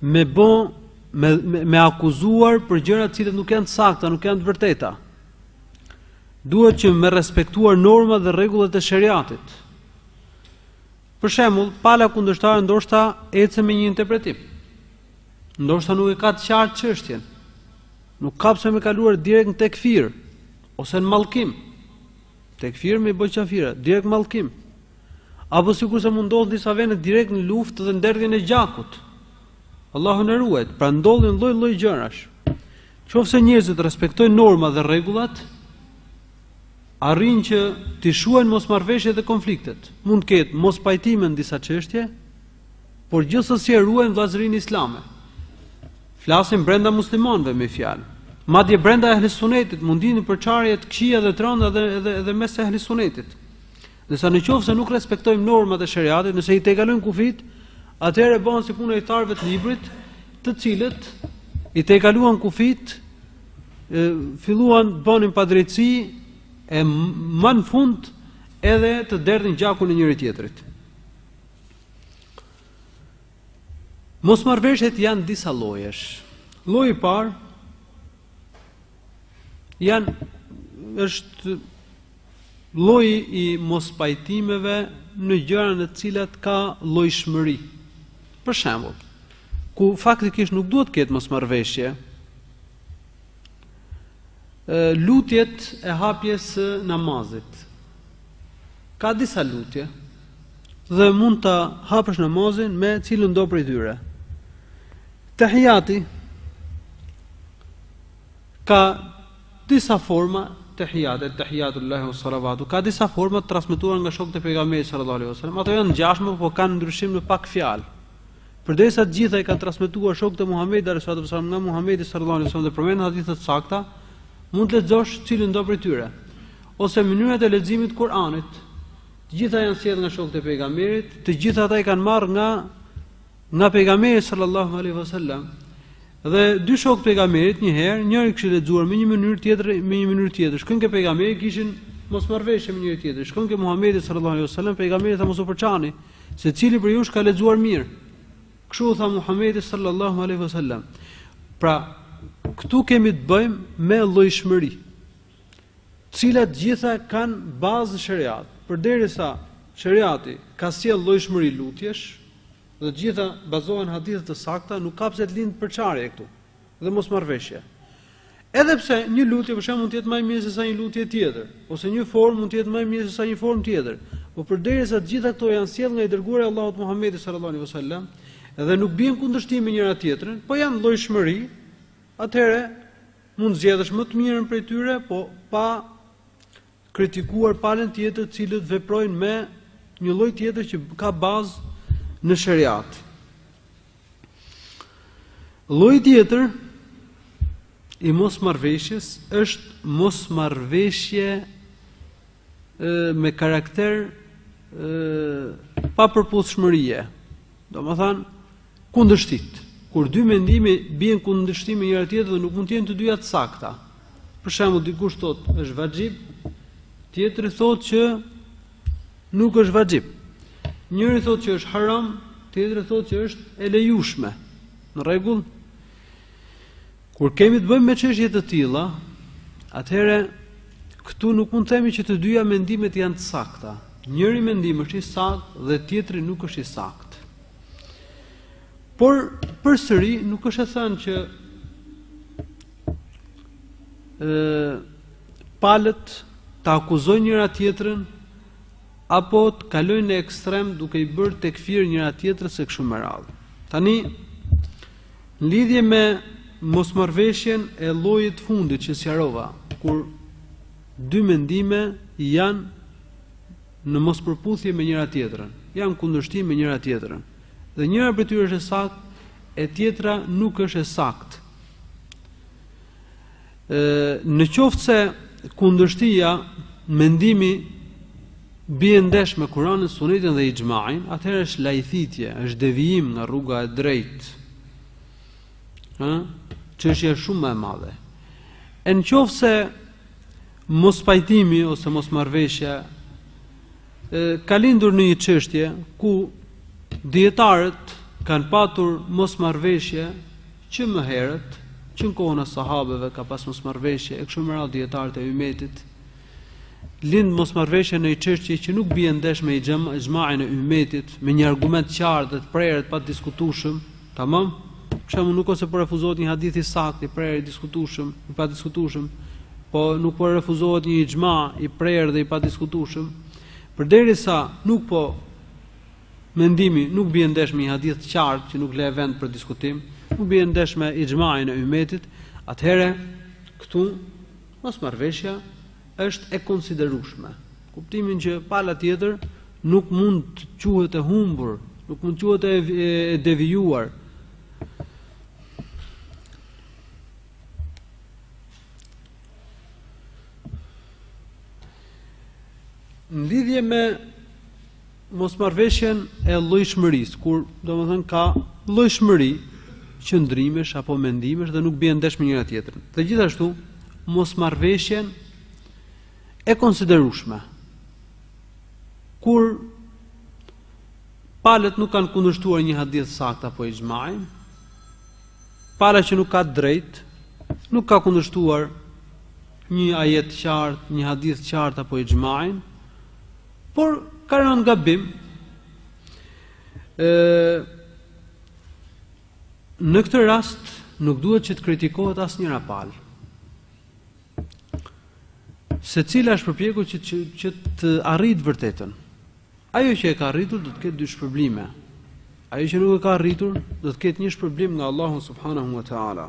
me bo me me akuzuar për gjëra të cilat nuk janë të sakta, nuk janë të vërteta. Duhet që me respektuar normat dhe rregullat e sheriatit. Për shembull, pala kundërshtare ndoshta ecën me një interpretim. Ndoshta nuk e ka të qartë çështjen. Nuk ka pse me kaluar direkt në tekfir ose në mallkim. Në tekfir me i bo qafira, direkt mallkim. Apo sikurse mund të ndodhë në disa vende direkt në luftë dhe në derdhjen e gjakut. Allahu na ruajt, pra ndodhin lloj-lloj gjërash. Qoftë se njerëzit respektojnë normat dhe rregullat, arrijnë që të shuajnë mosmarrëveshjet dhe konfliktet. Mund të ketë mospajtime në disa çështje, por gjithsesi e ruajnë vllazërinë islame. Flasim brenda muslimanëve me një fjalë. Madje brenda ehli sunetit mund të lindin përçarje të këqija dhe të rënda edhe edhe edhe mes ehli sunetit. Ndërsa në qoftë se nuk respektojmë normat e shariatit, nëse i tejkalojmë kufijt, atëherë bëhen si puna e ithtarëve të librit, të cilët i tejkaluan kufijt, filluan bënin padrejtësi e më në fund edhe të derdhin gjakun e njëri-tjetrit. Mosmarrëveshjet janë disa llojesh. Lloji i parë janë është Lloji i mospajtimeve në gjëra në të cilat ka llojshmëri. Për shembull, ku faktikisht nuk duhet të ketë mosmarrëveshje, lutjet e hapjes së namazit. Ka disa lutje dhe mund ta hapësh namazin me cilëndo prej tyre. Tehijati ka Disa forma Tehijat, Ettehijatu lillahi wassalavatu, ka disa forma të transmetuara nga shokët e Pejgamberit sallallahu alaihi wasallam. Ato janë të ngjashme, por kanë ndryshim në pak fjalë. Përderisa të gjitha i kanë transmetuar shokët e Muhamedit alaihi salatu wasallam nga Muhamedi sallallahu alaihi wasallam dhe përmenden në hadithe të sakta, mund të lexosh cilëndo prej tyre. Ose mënyrat e leximit të Kuranit. Të gjitha janë sjellë nga shokët e Pejgamberit, të gjitha ata i kanë marrë nga nga Pejgamberi sallallahu alaihi wasallam. Dhe dy shokë të pejgamberit një herë, njëri kishte lexuar me një mënyrë, tjetri me një mënyrë tjetër. Shkojnë ke pejgamberi kishin mosmarrëveshje me njëri-tjetrin. Shkojnë ke Muhamedi sallallahu alaihi wasallam, pejgamberi tha mos u përçani, secili prej jush ka lexuar mirë. Kështu u tha Muhamedi sallallahu alaihi wasallam. Pra, këtu kemi të bëjmë me llojshmëri. Të cilat të gjitha kanë bazë në shariat. Përderisa shariati ka sjellë llojshmëri lutjesh, Të gjitha bazohen në hadithe të sakta, nuk ka pse të lindë përçarje këtu dhe mosmarrëveshje. Edhe pse një lutje për shembull mund të jetë më e mirë se sa një lutje tjetër, ose një formë mund të jetë më e mirë se sa një formë tjetër, por përderisa të gjitha këto janë sjellë nga i dërguari i Allahut Muhamedi sallallahu alaihi wasallam dhe nuk bien në kundërshtim me njëra-tjetrën, po janë llojshmëri, atëherë mund të zgjedhësh më të mirën prej tyre, po pa kritikuar palën tjetër të cilët veprojnë me një lloj tjetër që ka bazë në shariat. Lloji tjetër i mosmarrëveshjes është mosmarrëveshje me karakter papërputhshmërie. Domethanë, Kundërshti. Kur dy mendime bien në kundërshtim me njëra tjetrën dhe nuk mund të jenë të dyja të sakta. Për shembull, dikush thotë është vaxhib, tjetri thotë që nuk është vaxhib. Njëri thotë që është haram, tjetri thotë që është e lejushme. Në rregull? Kur kemi të bëjmë me çështje të tilla, atëherë këtu nuk mund të themi që të dyja mendimet janë të sakta. Njëri mendim është i saktë dhe tjetri nuk është i saktë. Por përsëri nuk është e thënë që palët ta akuzojnë njëra tjetrën apo të kalojnë në ekstrem duke i bërë tekfir njëra tjetrës e kështu me radhë. Tani në lidhje me mosmarrveshjen e llojit të fundit që sqarova, kur dy mendime janë në mospërputhje me njëra tjetrën, janë në kundërshtim me njëra tjetrën. Dhe njëra prej tyre është e saktë, e tjetra nuk është e saktë. Ë, në qoftë se kundërshtia mendimi bie ndesh me Kur'anin, Sunetin dhe Ixhmain, atëherë është lajthitje, është devijim nga rruga e drejtë. Ë, çështja shumë më e madhe. E në qoftë se Mospajtimi ose mosmarrëveshja ka lindur në një çështje ku dijetarët kanë patur mosmarrëveshje që më herët, që në kohën e sahabeve ka pas mosmarrëveshje, e kështu me radhë dijetarët e ymetit, lind mosmarrëveshje në një çështje që nuk bie ndesh me ixhmain e ymetit, me një argument qartë dhe të prerë të padiskutueshëm, Tamam. Për shembull, nuk është se po refuzohet një hadith i saktë, i prerë, i diskutueshëm, i padiskutueshëm, po nuk po refuzohet një ixhma i prerë dhe i padiskutueshëm, përderisa nuk po mendimi nuk bie ndesh me një hadith të qartë që nuk le vend për diskutim, nuk bie ndesh me ixhmain e ummetit, atëherë këtu mosmarrëveshja është e konsiderueshme, në kuptimin që pala tjetër nuk mund të quhet e humbur, nuk mund të quhet e, e, e devijuar. Në lidhje me mosmarrëveshjen e llojshmërisë, kur domethënë ka llojshmëri qëndrimesh apo mendimesh dhe nuk bien ndesh me njëra tjetrën. Dhe gjithashtu mosmarrëveshjen e konsiderueshme. Kur palët nuk kanë kundërshtuar një hadith saktë apo ixhmain, pala që nuk ka drejt, nuk ka kundërshtuar një ajet qartë, një hadith qartë apo ixhmain, Por ka rënë gabim. Ëh Në këtë rast nuk duhet që të kritikohet asnjëra palë. Secila është përpjekur që që, që të arrijë të vërtetën. Ajo që e ka arritur do të ketë dy shpërblime. Ajo që nuk e ka arritur do të ketë një shpërblim nga Allahu subhanahu wa taala.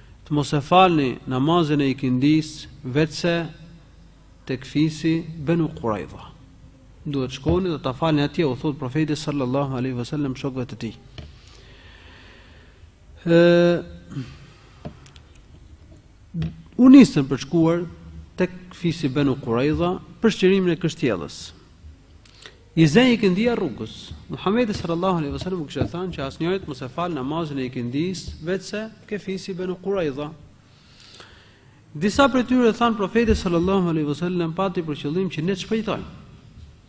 Të mos e falni namazin e ikindisë veçse tek fisi Benu Kurajza. Duhet të shkoni dhe ta falni atje, u thotë profeti sallallahu alaihi wasallam shokëve të tij. U nisën për të shkuar tek fisi Benu Kurajza për shqirimin e kështjellës. I zë ikindia rrugës. Muhamedi sallallahu alaihi wasallam u kishte thënë që asnjëri të mos e fal namazin e ikindisë, veçse ke fisi Banu Qurayza. Disa prej tyre thanë profeti sallallahu alaihi wasallam pati për qëllim që ne të shpejtojmë.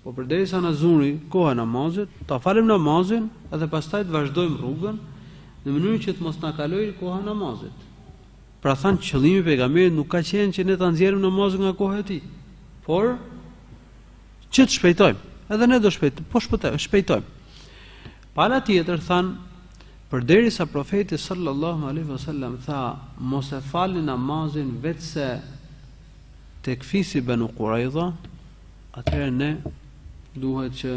Po përderisa na zuri koha e namazit, ta falim namazin dhe pastaj të vazhdojmë rrugën në mënyrë që të mos na kalojë koha e namazit. Pra thanë qëllimi i pejgamberit nuk ka qenë që ne ta nxjerrim namazin nga koha e tij, por Që të shpejtojmë. Edhe ne do shpejt, po shpejtojmë, shpejtojmë. Pala tjetër thanë, përderisa profeti sallallahu alaihi wasallam tha, mos e falni namazin veçse tek fisi Banu Qurayza, atëherë ne duhet që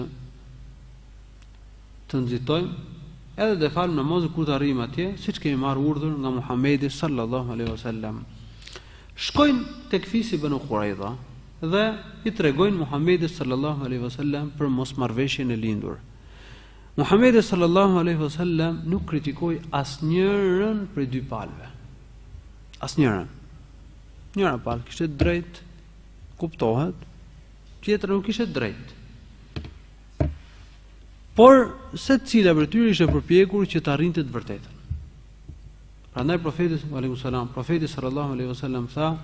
të nxitojmë edhe do e falim namazin kur të arrijmë atje, siç kemi marrë urdhër nga Muhamedi sallallahu alaihi wasallam. Shkojnë tek fisi Banu Qurayza, dhe i tregojnë Muhamedit sallallahu alaihi wasallam për mosmarrëveshjen e lindur. Muhamedi sallallahu alaihi wasallam nuk kritikoi asnjërën prej dy palëve. Asnjërën. Njëra palë kishte të drejtë, kuptohet, tjetra nuk kishte të drejtë. Por secila prej tyre ishte përpjekur që të arrinte të vërtetën. Prandaj profeti alaihi salam, profeti sallallahu alaihi wasallam tha,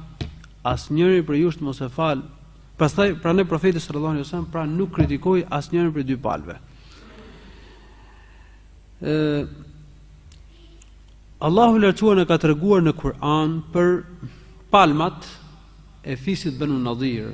asnjëri prej jush të mos e fal. Pastaj prandaj profeti sallallahu alaihi wasallam pra nuk kritikoi asnjërin prej dy palëve. Ë Allahu i lartësuar na ka treguar në Kur'an për palmat e fisit Banu Nadir.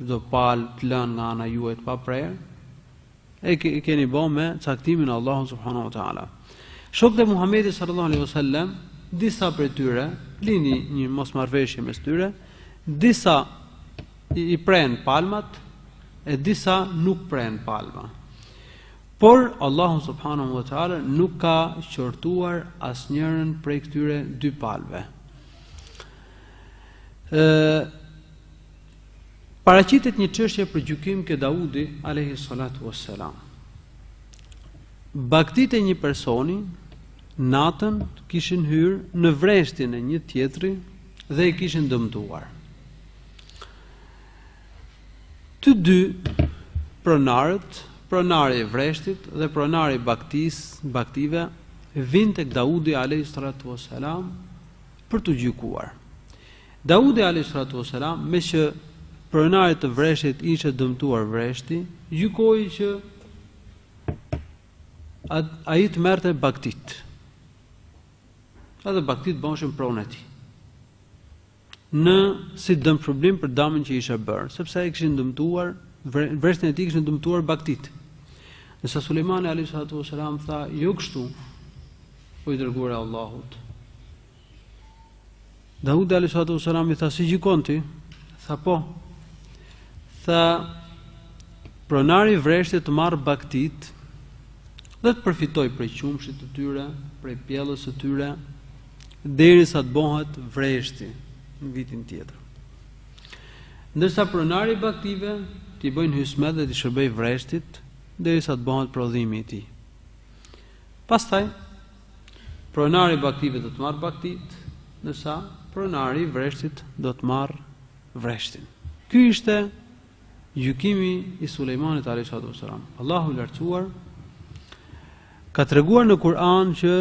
Çdo palmë të lënë nga ana juaj të paprerë, e keni bërë me caktimin e Allahut subhanahu wa taala. Shokët e Muhamedit sallallahu alaihi wasallam, disa prej tyre lindi një mosmarrëveshje mes tyre, disa i prenë palmat e disa nuk prenë palma. Por Allahu subhanahu wa taala nuk ka qortuar asnjërën prej këtyre dy palëve. Ë Paraqitet një çështje për gjykim ke Daudi alayhi salatu wassalam. Bagëtitë e një personi natën kishin hyrë në vreshtin e një tjetri dhe i kishin dëmtuar. Të dy pronarët, pronari i vreshtit dhe pronari i bagëtisë, bagëtive, vijnë tek Daudi alayhi salatu wassalam për t'u gjykuar. Daudi alejhi salatu ves selam, meqë pronarit të vreshtit i ishte dëmtuar vreshti, gjykoi që ai të merrte bagëtitë. Edhe bagëtitë bëheshin pronë e tij. Në si dëmshpërblim për dëmin që ishte bërë, sepse ai kishin dëmtuar vreshtin e tij kishin dëmtuar bagëtitë. Ndërsa Sulejmani alayhi salatu wasalam tha, "Jo kështu, o i dërguar i Allahut." Daudi alayhi salatu wasalam i tha si gjykon ti? Tha po. Tha pronari i vreshtit të marrë bagëtitë dhe të përfitojë prej qumështit të tyre, prej pjellës së tyre derisa të bëhet vreshti në vitin tjetër. Ndërsa pronari i bagëtive t'i bëjë hyzmet dhe t'i shërbejë vreshtit derisa të bëhet prodhimi i tij. Pastaj Pronari i bagëtive do të marrë bagëtitë, ndërsa pronari i vreshtit do të marrë vreshtin. Ky ishte gjykimi i Sulejmanit alayhi salatu wassalam. Allahu i lartësuar ka treguar në Kur'an që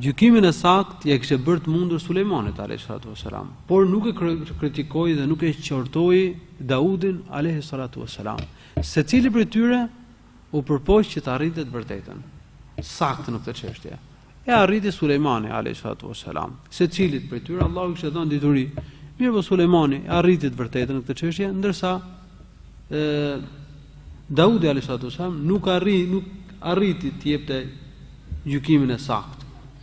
gjykimin e saktë ia kishte bërë të mundur Sulejmanit alayhi salatu wassalam, por nuk e kritikoi dhe nuk e qortoi Daudin alayhi salatu wassalam. Secili prej tyre u përpoq që të arrijë të vërtetën saktë në këtë çështje. E arriti Sulejmani alayhi salatu wasalam, secilit prej tyre Allahu i kishte dhënë dituri. Mirëpo Sulejmani e arriti të vërtetën në këtë çështje, ndërsa ë Daudi alayhi salatu wasalam nuk arri nuk arriti të jepte gjykimin e saktë.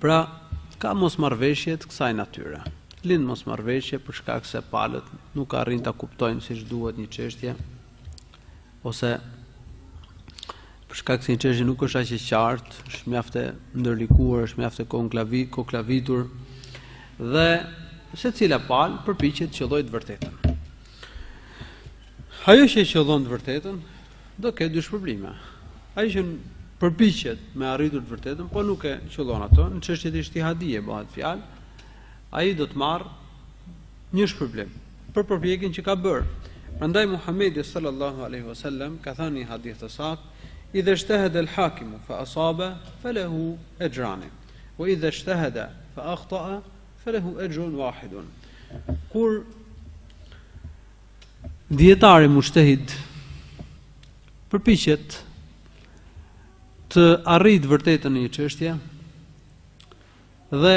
Pra, ka mosmarrëveshje të kësaj natyre. Lind mosmarrëveshje për shkak se palët nuk arrijnë ta kuptojnë siç duhet një çështje, ose për shkak se një çështje nuk është aq e qartë, është mjaft e ndërlikuar, është mjaft e konklavi, koklavitur, dhe secila palë përpiqet ta qëllojë të vërtetën. Ajo që e qëllon të vërtetën, Do të ketë dy shpërblime. Ai që përpiqet me arritur të vërtetën, po nuk e qëllon atë, në çështjet ixhtihadie bëhet fjalë, ai do të marrë një shpërblim për përpjekjen që ka bërë. Prandaj Muhamedi sallallahu alaihi wasallam ka thënë një hadith të saktë, "Idha ijtahada al-hakim fa asaba, falahu ajran, wa idha ijtahada fa akhta'a, falahu ajrun wahidun." Kur Dijetari muxhtehid përpiqet të arrijë të vërtetën në një çështje dhe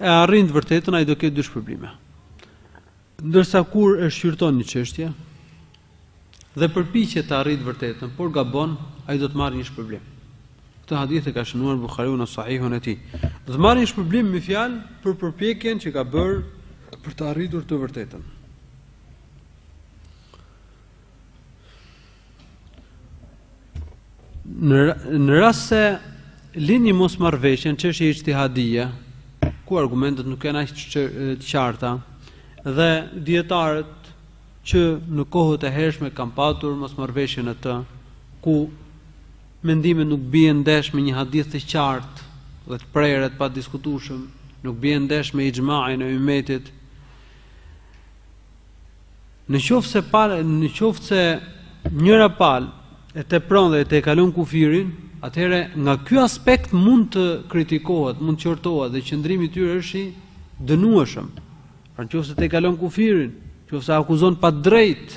e arrin të vërtetën ai do ketë dy shpërblime. Ndërsa kur e shqyrton një çështje dhe përpiqet të arrijë të vërtetën, por gabon, ai do të marrë një shpërblim. Këtë hadith e ka shënuar Buhariu në sahihun e tij. Do të marrë një shpërblim me një fjalë për përpjekjen që ka bërë për të arritur të vërtetën. Në në rast se lind një mosmarrëveshje në çështje ixhtihadie, ku argumentet nuk janë aq të qarta dhe dijetarët që në kohët e hershme kanë patur mosmarrëveshje në të ku Mendimet nuk bien ndesh me një hadith të qartë dhe të prerë të padiskutueshëm, nuk bien ndesh me ixhmanë e umetit. Në qoftë se palë, në qoftë se njëra palë e tepron dhe e tejkalon kufirin, atëherë nga ky aspekt mund të kritikohet, mund të qortohet dhe qëndrimi i tyre është i dënueshëm. Pra në qoftë se tejkalon kufirin, në qoftë se akuzon padrejt,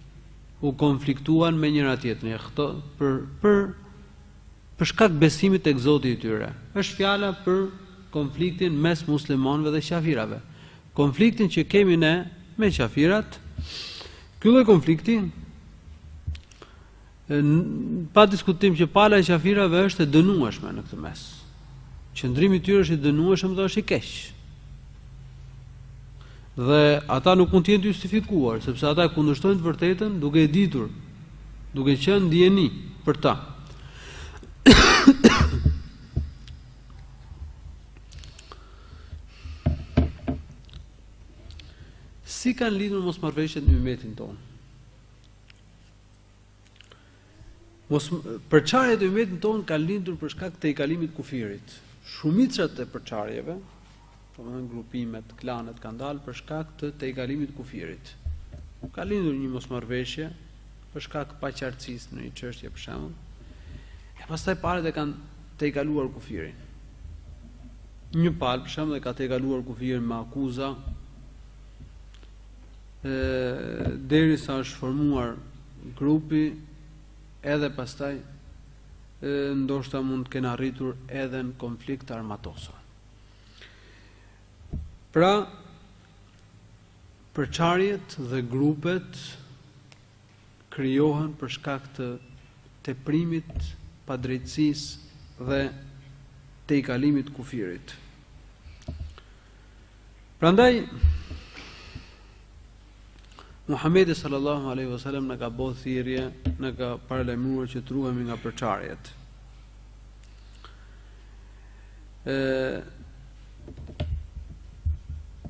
u konfliktuan me njëra-tjetrën, e këto për për për shkak besimit tek Zoti i tyre. Është fjala për konfliktin mes muslimanëve dhe qafirave. Konfliktin që kemi ne me qafirat, ky lloj konflikti pa diskutim që pala e qafirave është e dënueshme në këtë mes. Qëndrimi i tyre është i dënueshëm dhe është i keq. Dhe ata nuk mund të jenë të justifikuar, sepse ata e kundërshtojnë të vërtetën duke e ditur, duke qenë në dijeni për ta. si kanë lindur mosmarrëveshjet në umetin tonë? Mos përçarjet në umetin tonë kanë lindur për shkak tejkalimit të kufirit. Shumicat e përçarjeve, domethënë grupimet, klanet kanë dalë për shkak të tejkalimit të kufirit. Ka lindur një mosmarrëveshje për shkak të paqartësisë në një çështje për shembull. E pastaj palët e kanë tejkaluar kufirin. Një palë për shembull e ka tejkaluar kufirin me akuza deri sa është formuar grupi edhe pastaj ndoshta mund të kenë arritur edhe në konflikt të armatosur. Pra përçarjet dhe grupet krijohen për shkak të teprimit, padrejtësisë dhe tejkalimit të kufirit. Prandaj Muhamedi sallallahu alaihi wasallam na ka bo thirrje, na ka paralajmëruar që të ruhemi nga përçarjet. ë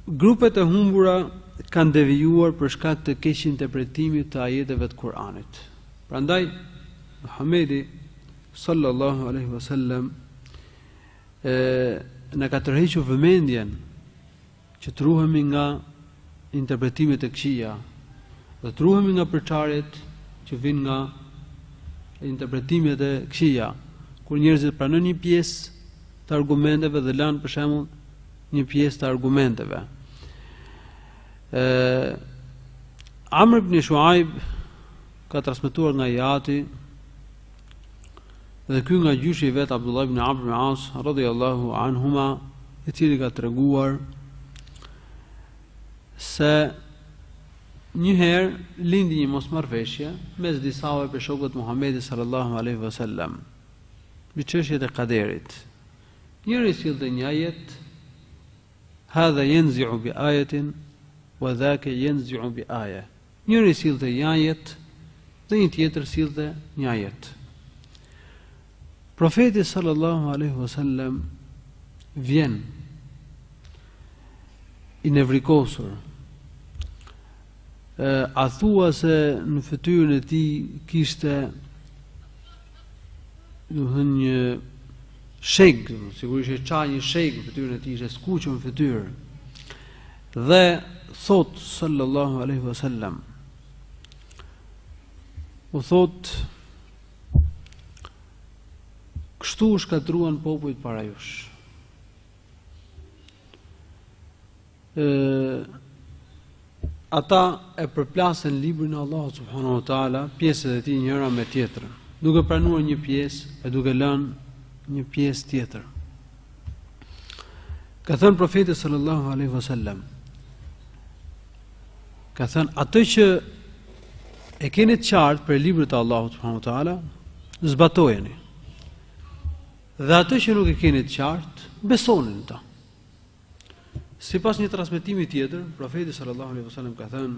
grupet e humbura kanë devijuar për shkak të keqinterpretimit të ajeteve të Kuranit. Prandaj Muhamedi sallallahu alaihi wasallam ë na ka tërhequr vëmendjen që të ruhemi nga interpretimet e këqija dhe të ruhemi nga përçarjet që vijnë nga interpretimet e këqija, kur njerëzit pranojnë një pjesë të argumenteve dhe lanë për shembull një pjesë të argumenteve. Ë Amr ibn Shuaib ka transmetuar nga i ati Dhe ky nga gjyshi i vet Abdullah ibn Amr ibn As radhiyallahu anhuma, i cili ka treguar se një herë lindi një mosmarrëveshje mes disave prej shokëve të Muhamedit sallallahu alaihi wasallam mbi çështjen e kaderit. Njëri sillte një ajet hadha yanzi'u bi ayatin wa dhaka yanzi'u bi ayah. Njëri sillte një ajet dhe një tjetër sillte një ajet. Profeti sallallahu alaihi wasallam vjen i nevrikosur. Ë a thua se në fytyrën e tij kishte do thënë një shegë, sigurisht e çarë një shegë në fytyrën e tij, ishte skuqur në fytyrë. Dhe thot sallallahu alaihi wasallam u thot kështu u shkatërruan popujt para jush. Ë ata e përplasën librin e Allahut subhanahu wa taala, pjesët e tij njëra me tjetrën, duke pranuar një pjesë e duke lënë një pjesë tjetër. Ka thënë profeti sallallahu alaihi wasallam Ka thënë atë që e keni të qartë prej librit të Allahut subhanahu wa taala, zbatojeni. Dhe atë që nuk e keni të qartë, besoni në ta. Sipas një transmetimi tjetër, profeti sallallahu alaihi wasallam ka thënë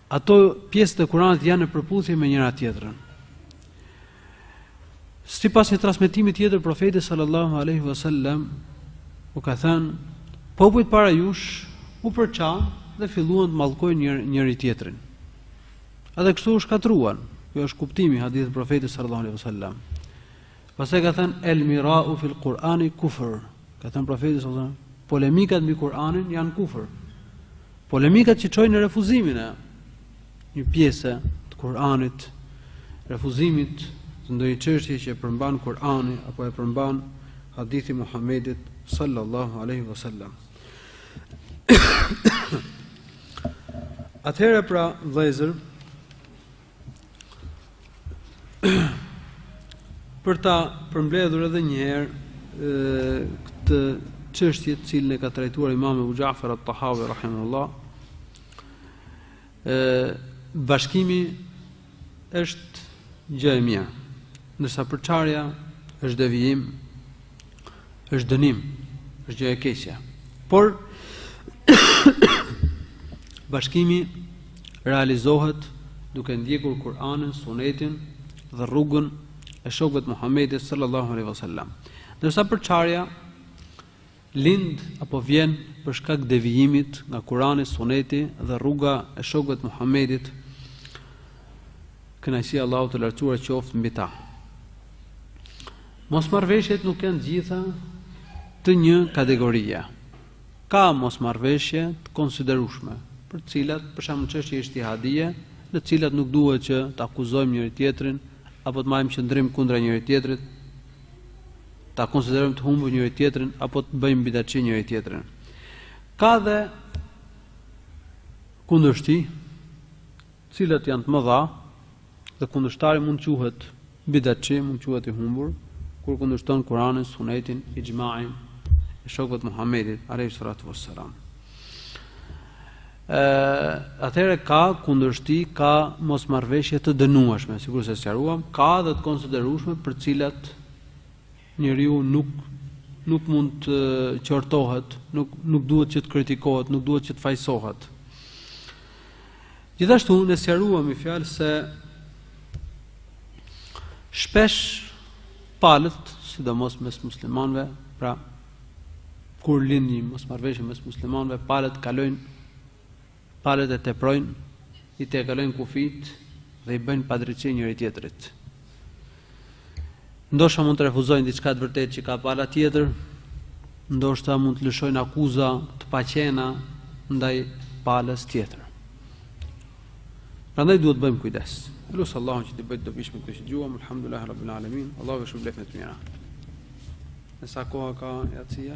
Ato pjesë të Kuranit janë në përputhje me njëra tjetrën. Sipas një transmetimi tjetër profeti sallallahu alaihi wasallam u ka thënë popujt para jush u përçan dhe filluan të mallkojnë njëri tjetrin. Edhe kështu u shkatërruan. Kjo është kuptimi i hadithit profetit sallallahu alaihi wasallam. Pastaj ka thënë el mirau fil Kur'ani kufër. Ka thënë profeti sallallahu alajhi wasallam, polemikat mbi Kur'anin janë kufër. Polemikat që çojnë në refuzimin e një pjese të Kur'anit, refuzimit të ndonjë çështje që e përmban Kur'ani apo e përmban hadithi Muhammedit sallallahu alaihi wasallam. Atëherë pra vëllezër, Për ta përmbledhur edhe një herë këtë çështje të cilën e ka trajtuar Imam Abu Ja'far at-Tahawi rahimahullah, ë bashkimi është gjë e mirë, ndërsa përçarja është devijim është dënim, është gjë e keqe. Por bashkimi realizohet duke ndjekur Kur'anin, Sunetin dhe rrugën e shokëve të Muhamedit sallallahu alaihi wasallam. Ndërsa përçarja lind apo vjen për shkak devijimit nga Kurani, Suneti dhe rruga e shokëve të Muhamedit, kënaqësia e Allahut të lartësuar qoftë mbi ta. Mosmarrëveshjet nuk janë të gjitha të një kategorie. Ka mosmarrëveshje të konsiderueshme, për të cilat, për shembull çështje ixhtihadije, në të cilat nuk duhet që të akuzojmë njëri-tjetrin apo të marrim qëndrim kundra njëri-tjetrit, ta konsiderojmë të humbur njëri tjetrin apo të bëjmë bidatçi njëri tjetrin. Ka dhe kundërshti Cilat janë të mëdha, dhe kundërshtari mund të quhet bidatçi, mund të quhet i humbur, kur kundërshton Kuranin, Sunetin, Ixhma'in e shokëve të Muhamedit, alejhi salatu wassalam. Ë, atëherë ka kundërshti, ka mosmarrëveshje të dënueshme, sikurse sqaruam, ka edhe të konsiderueshme për cilat Njeriu nuk nuk mund të qortohet, nuk nuk duhet që të kritikohet, nuk duhet që të fajsohet. Gjithashtu ne sqaruam i fjalë se shpesh palët, sidomos mes muslimanëve, pra kur lind një mosmarrëveshje mes muslimanëve, palët kalojnë Palët e teprojnë, i tejkalojnë kufijtë dhe i bëjnë padrejtësi njëri-tjetrit. Ndoshta mund të refuzojnë diçka të vërtetë që ka pala tjetër, ndoshta mund të lëshojnë akuza të paqena ndaj palës tjetër. Prandaj duhet të bëjmë kujdes. Lus Allahun që t'i bëjë të dobishme këto që dëgjuam. Alhamdulillah rabbil alamin. Allahu ju shpërbleftë me të mira. Edhe sa kohë ka jacia?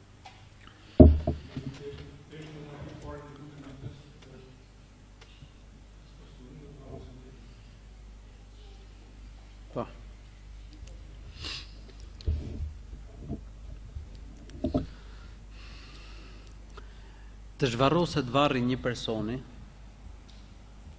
të zhvarroset varri një personi,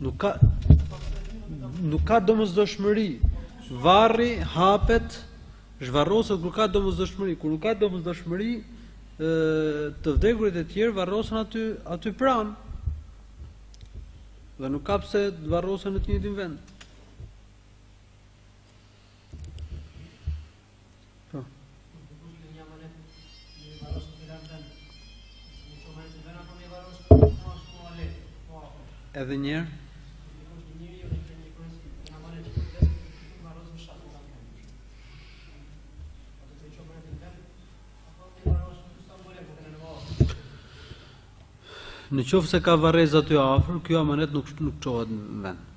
Nuk ka nuk ka domosdoshmëri. Varri hapet, zhvarroset kur ka domosdoshmëri, kur nuk ka domosdoshmëri, ë të vdekurit e tjerë varrosen aty aty pranë. Dhe nuk ka pse të varrosen në të njëjtin vend. Edhe një herë. Në qoftë se ka varrezë aty afër, ky amanet nuk, nuk çohet në vend.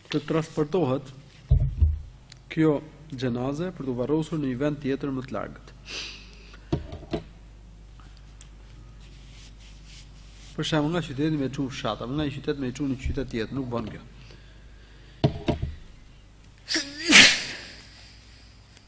të transportohet kjo xhenaze për t'u varrosur në një vend tjetër më të largët. Për shembull, nga qyteti me çu në fshat, apo nga një qytet me çu në qytet tjetër, nuk bën kjo.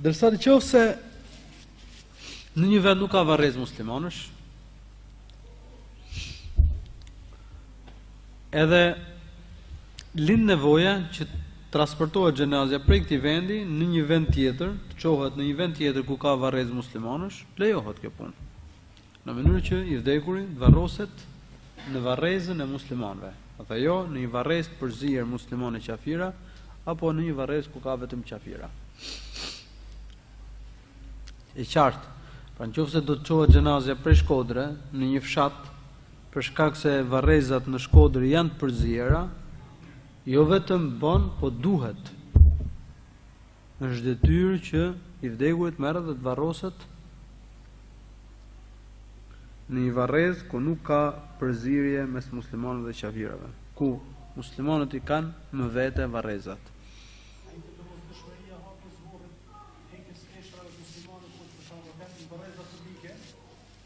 Ndërsa në qoftë se në një vend nuk ka varrezë muslimanësh, edhe lind nevoja që të transportohet xhenazja prej këtij vendi në një vend tjetër, të çohet në një vend tjetër ku ka varrezë muslimanësh, lejohet kjo punë. në mënyrë që i vdekuri të varroset në varrezën e muslimanëve, dhe jo në një varrezë të përzier muslimanë qafira apo në një varrezë ku ka vetëm qafira. E qartë, pra në qoftë se do të çohet xhenazja prej Shkodre në një fshat për shkak se varrezat në Shkodër janë të përziera, jo vetëm bon, po duhet Është detyrë që i vdekuri të merret dhe të varroset në një varrezë ku nuk ka përzirje mes muslimanëve dhe qafirave, ku muslimanët i kanë më vete varrezat.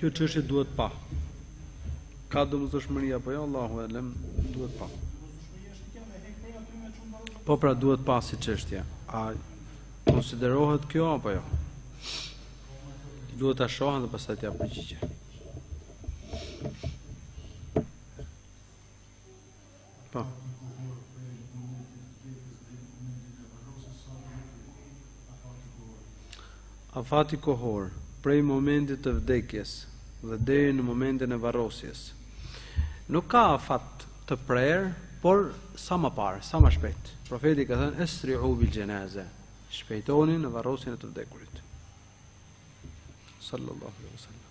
Kjo çështje duhet pa. Ka domosdoshmëri apo jo, Allahu e lem, duhet pa. Po pra duhet pa si çështje. A konsiderohet kjo apo jo? Duhet ta shohën dhe pastaj t'ia përgjigjen. Po. Afati kohor, prej momentit të vdekjes dhe deri në momentin e varrosjes. Nuk ka afat të prerë, por sa ma parë, sa ma shpejt. Profeti ka thënë esri'u bil janaza. Shpejtoni në varrosjen e të vdekurit. Sallallahu alaihi wasallam.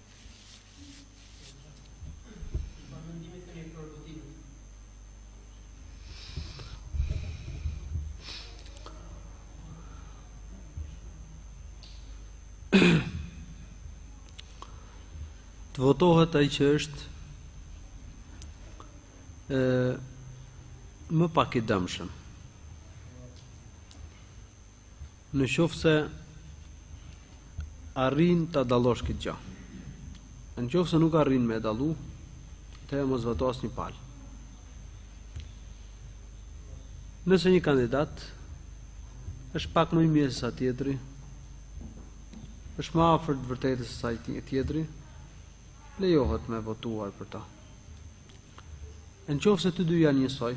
të votohet ai që është ë më pak i dëmshëm. Në qoftë se arrin ta dallosh këtë gjë. E në qoftë se nuk arrin me e dallu, atëherë mos voto asnjë palë. Nëse një kandidat është pak më i mirë se sa tjetri, është më afër të vërtetës se sa tjetri, lejohet me votuar për ta. E në qoftë se të dy janë njësoj,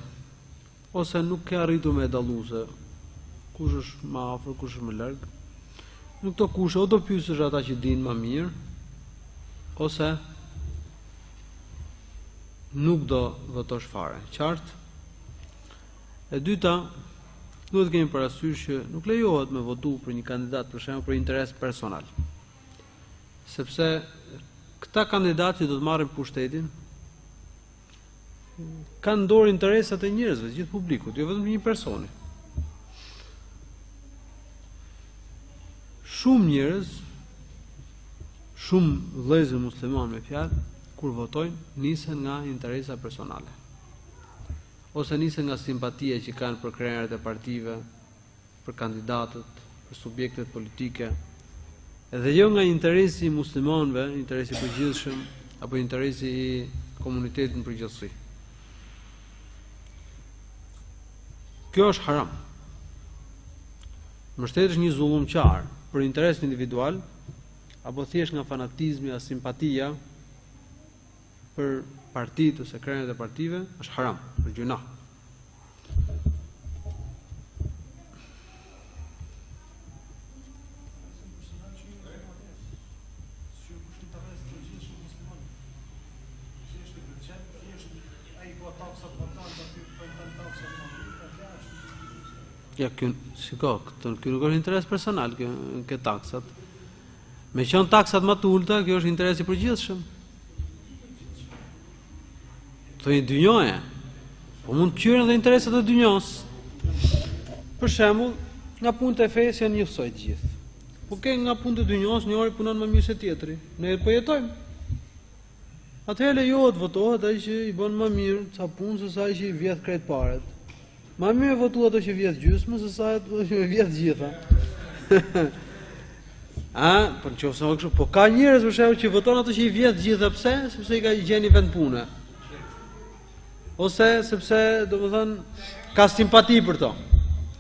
ose nuk ke arritur me e dallu se kush është më afër, kush është më larg. Në këto kushte o do pyesësh ata që dinë ma mirë ose nuk do votosh fare. Qartë? E dyta, duhet të kemi parasysh që nuk lejohet me votu për një kandidat për shembull për interes personal. Sepse këta kandidatë që do të marrin pushtetin kanë në dorë interesat e njerëzve, gjithë publikut, jo vetëm një personi. Shumë njerëz, shumë vëllezër muslimanë me fjalë, kur votojnë nisen nga interesa personale. Ose nisen nga simpatia që kanë për krerët e partive, për kandidatët, për subjektet politike edhe jo nga interesi i muslimanëve, interesi i përgjithshëm apo interesi i komunitetit në përgjithësi. Kjo është haram. Me mbështet një zullumqar për interes individual apo thjesht nga fanatizmi a simpatia për partitë ose krerët e partive, është haram, është gjynah. Ja, kjo, shiko, këtë, kjo nuk është interes personal, kjo, kjo taksat. Me qënë taksat më të ulta, kjo është interes i përgjithshëm. Të dynjosë, po mund të qyren dhe interesat e dynjos. Për shembull, nga punët e fesë janë njësoj të gjithë. Po ke nga punët e dynjos, njëri punon ma mirë se tjetri. Ne po jetojmë. Atëherë lejohet votohet ai që i bon ma mirë ca punë se sa ai që i vjedh krejt paret. Ma mirë me votu ato që vjedh gjysmë se sa ato që vjedh gjitha. A, po nëse është kështu, po ka njerëz për shembull që voton ato që i vjedh gjitha pse? Sepse i ka gjeni vend pune. Ose sepse, domethënë, ka simpati për to.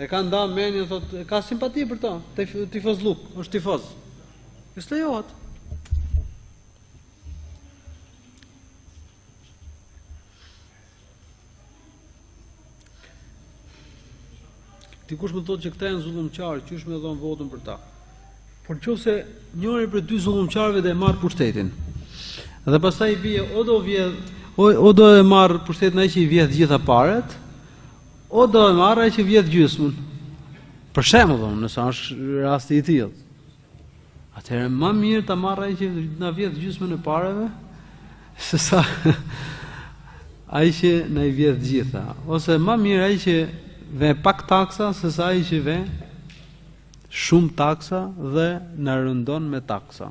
E ka nda menjen thot, ka simpati për to, tifozllëk, është tifoz. Kjo s'lejohet. Dikush me thon që këta janë zullumqarë, qysh me dhon votën për ta. Por nëse njori prej dy zullumqarëve do e marr pushtetin. Dhe pastaj i bie o do vjedh, o, o do e marr pushtetin ai që i vjedh gjitha paret, o do e marr ai që vjedh gjysmën. Për shembull, nëse është rasti i tillë. Atëherë ma mirë ta marrë ai që na vjedh gjysmën e pareve se sa ai që na i vjedh gjitha, ose ma mirë ai që ve pak taksa se sa ai që ve shumë taksa dhe na rëndon me taksa.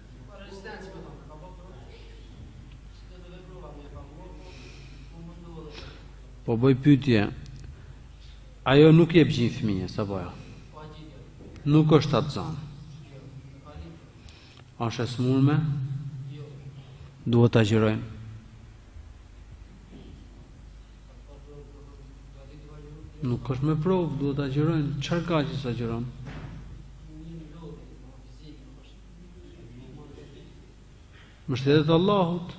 Po bëj pytje Ajo nuk jep gji fëmijës, sa boja Nuk është shtatzënë A është e smurme? Duhet të agjërojë Nuk është me provë, duhet të agjërojë Çar ka që s'agjëron? T'i mbështetet Allahut.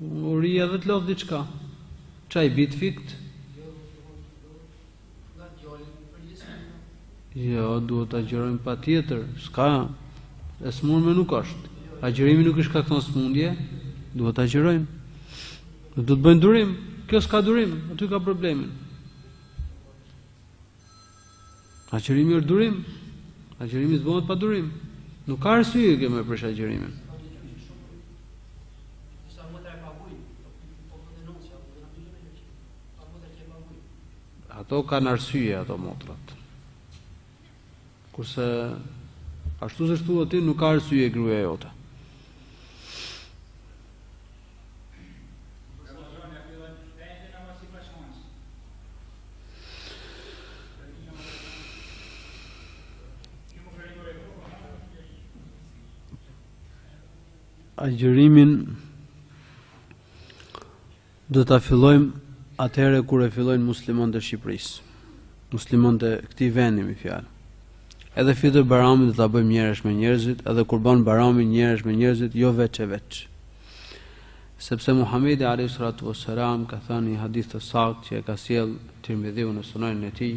Uri edhe të lodh diçka. Ça, i bie t'fikët. Jo, duhet të agjërojë patjetër, s'ka, e smurme nuk është. Agjërimi nuk i shkakton smundje, duhet të agjërojë. Duhet të bëjë durim, kjo s'ka durim, aty ka problemin. Agjërimi është durim. Agjërimi s'bëhet pa durim. Nuk ka arsye kjo me prish agjërimin. Ato kanë arsye ato motrat. Kurse ashtu siç thua ti nuk ka arsye gruaja jote. agjërimin Do ta fillojmë atëherë kur e fillojnë muslimanët e Shqipërisë. Muslimanët e këtij vendi me një fjalë. Edhe Fitër Bajramin do ta bëjmë njerësh me njerëzit, edhe Kurban Bajramin njerësh me njerëzit, jo veç e veç. Sepse Muhamedi alejhi salatu uesselam ka thënë një hadith të saktë që e ka sjell Tirmidhiu në Sunanin e tij,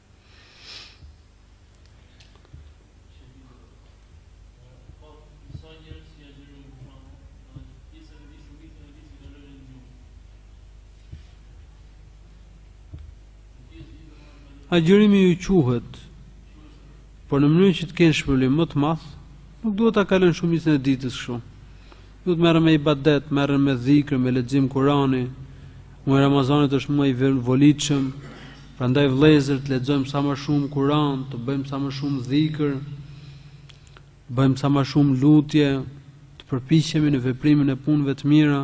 Agjërimi ju quhet, por në mënyrë që të kenë shpërblim më të madh, nuk duhet ta kalojnë shumicën e ditës kështu. Duhet të merren me ibadet, merren me dhikr, me lexim Kurani. Muaji i Ramazanit është muaj i volitshëm, prandaj vëllezër të lexojmë sa më shumë Kur'an, të bëjmë sa më shumë dhikr, të bëjmë sa më shumë lutje, të përpiqemi në veprimin e punëve të mira.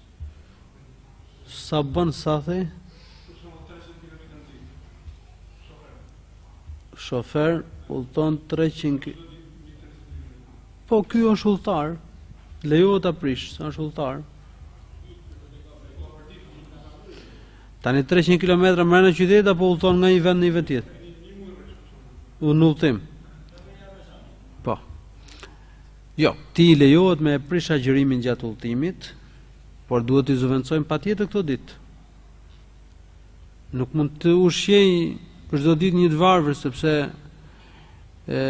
Sa bën sa the? Shofer udhton 300 Po ky është udhëtar. Lejohet ta prishë, se është udhëtar. Tani 300 km merr në qytet apo udhëton nga një vend në një vend tjetër? Në udhëtim. Po. Jo, atij i lejohet me e prish agjërimin gjatë udhëtimit, por duhet t'i zëvendësojë patjetër këto ditë. Nuk mund të ushqejë për çdo ditë një të varfër sepse ë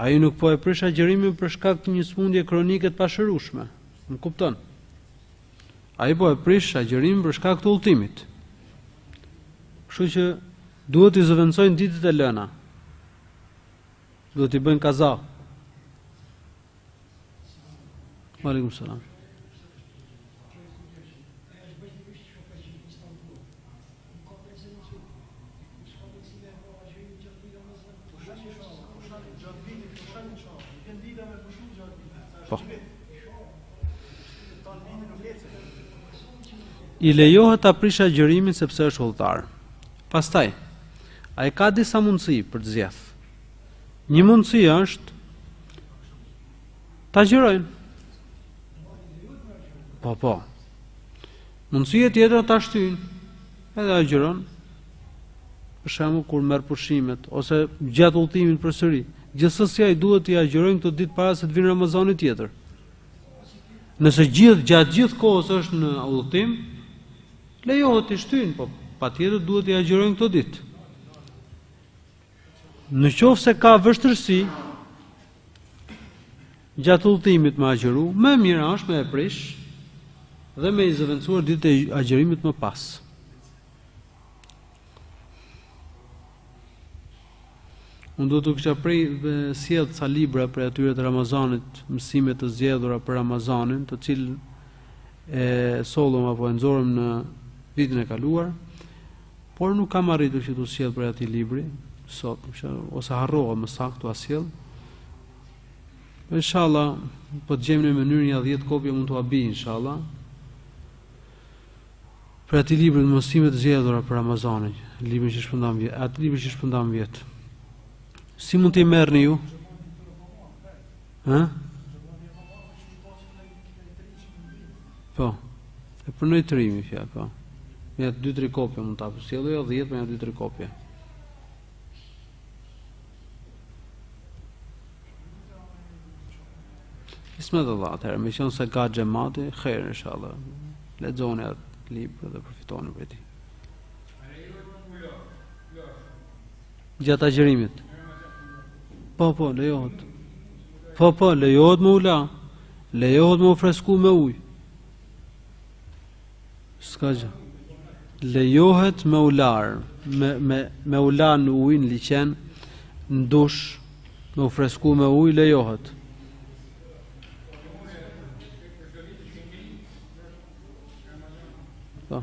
ai nuk po e prish agjërimin për shkak të një sëmundje kronike të pashërueshme. Më kupton? Ai po e prish agjërimin për shkak të udhëtimit. Kështu që duhet t'i zëvendësojë ditët e lëna. Duhet t'i bëjë kaza. Aleikum selam. Po. I lejohet ta prishë agjërimin sepse është udhëtar. Pastaj, ai ka disa mundësi për të zgjedh. Një mundësi është ta agjërojë. Po, po. Mundësia tjetër ta shtyjë. Edhe agjëron. Për shembull kur merr pushimet ose gjatë udhëtimit përsëri, gjithsesi ai duhet t'i agjërojë këto ditë para se të vijë Ramazani tjetër. Nëse gjithë gjatë gjithë kohës është në udhëtim, lejohet t'i shtyjë, po patjetër duhet t'i agjërojë këto ditë. Në qoftë se ka vështirësi, gjatë udhëtimit me agjëru, më e mira është me e prish dhe me i zëvendësuar ditët e agjërimit më pas. Unë do të kisha prej dhe sjellë ca libra prej atyre të Ramazanit, mësime të zgjedhura për Ramazanin, të cilin e sollëm apo e nxorëm në vitin e kaluar. Por nuk kam arritur që t'u sjell prej atij libri sot, ose harrova më saktë t'u sjell. Inshallah, po të gjej mënyrë nja 10 kopje mund t'ua bi inshallah. Prej atij libri Mësime të zgjedhura për Ramazanin, librin që shpërndamë vjet, atë libër që shpërndamë vjet. Si mund t'i merrni ju? Hë? Po. E për nëjë trimi, fja, po. Me atë dy tri kopje mund të jap. Si edhe jo, dhjetë me atë dy tri kopje. Isme dhe dha, atëherë, me qënë se ka xhemati kërkesë, inshallah. Lexoni atë libër dhe përfitoni prej tij. Gjatë agjërimit. Po, po, lejohet. Po, po, lejohet me u la. Lejohet me u fresku me ujë. S'ka gjë. Lejohet me u la, me me me u la në ujë, në liqen, në dush, me u fresku me ujë lejohet. Po.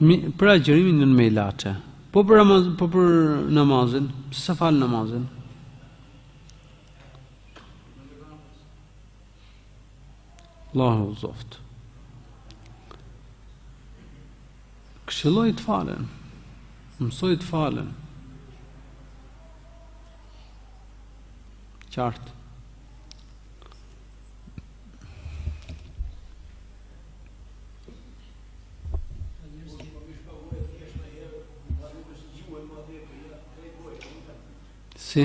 Mi, për agjërimin je me ilaçe. Po për namaz, po për namazin, pse s'e fal namazin? Allahu i udhëzoftë. Këshilloji të falen. Mësoji të falen. Qartë. Si?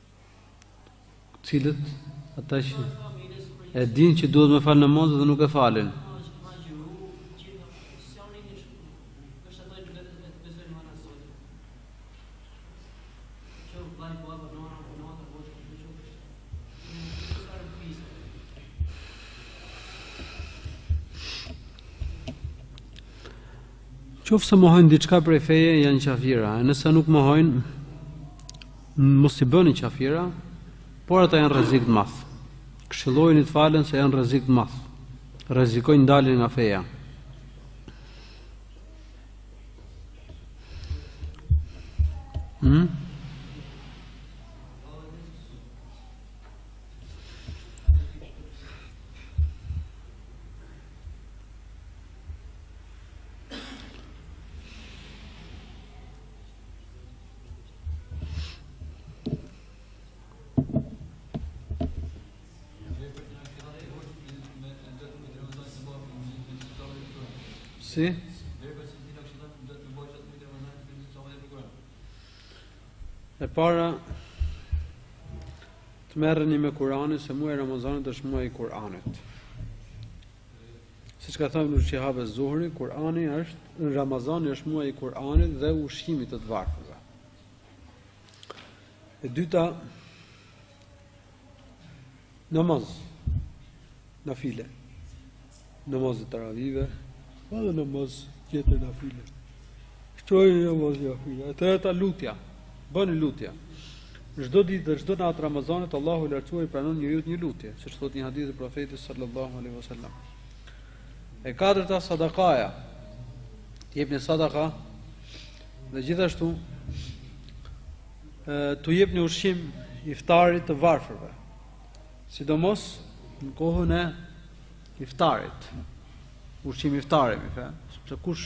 Cilët, ata që e dinë që duhet me falë namaz dhe nuk e falin. Qoftë se mohojnë diçka prej feje, janë qafira. E nëse nuk mohojnë, Mos i bëni qafira, por ata janë n'rrezik të madh. Këshillojini të falen se janë n'rrezik të madh. Rrezikojnë daljen nga feja. Hmm? Si e para, të merreni me Kur'anin se muaji i Ramazanit është muaji i Kur'anit. Siç ka thënë Ibn Shihab az-Zuhri, Kur'ani është Ramazani është muaji i Kur'anit dhe ushqimit të të varfërve. E dyta namaz nafile, namaz të taravive edhe namaz tjetër nafile Kjo është namazi. E treta lutja. Bën lutje. Çdo ditë dhe çdo natë Ramazanit Allahu i lartësuar i pranon njeriut një lutje, siç thotë një hadith i profetit sallallahu alaihi wasallam. E katërta sadakaja. Të jepni sadaka dhe gjithashtu ë t'u jepni ushqim iftarit të varfërve. Sidomos në kohën e iftarit. Ushqim iftarit, më fal. Sepse kush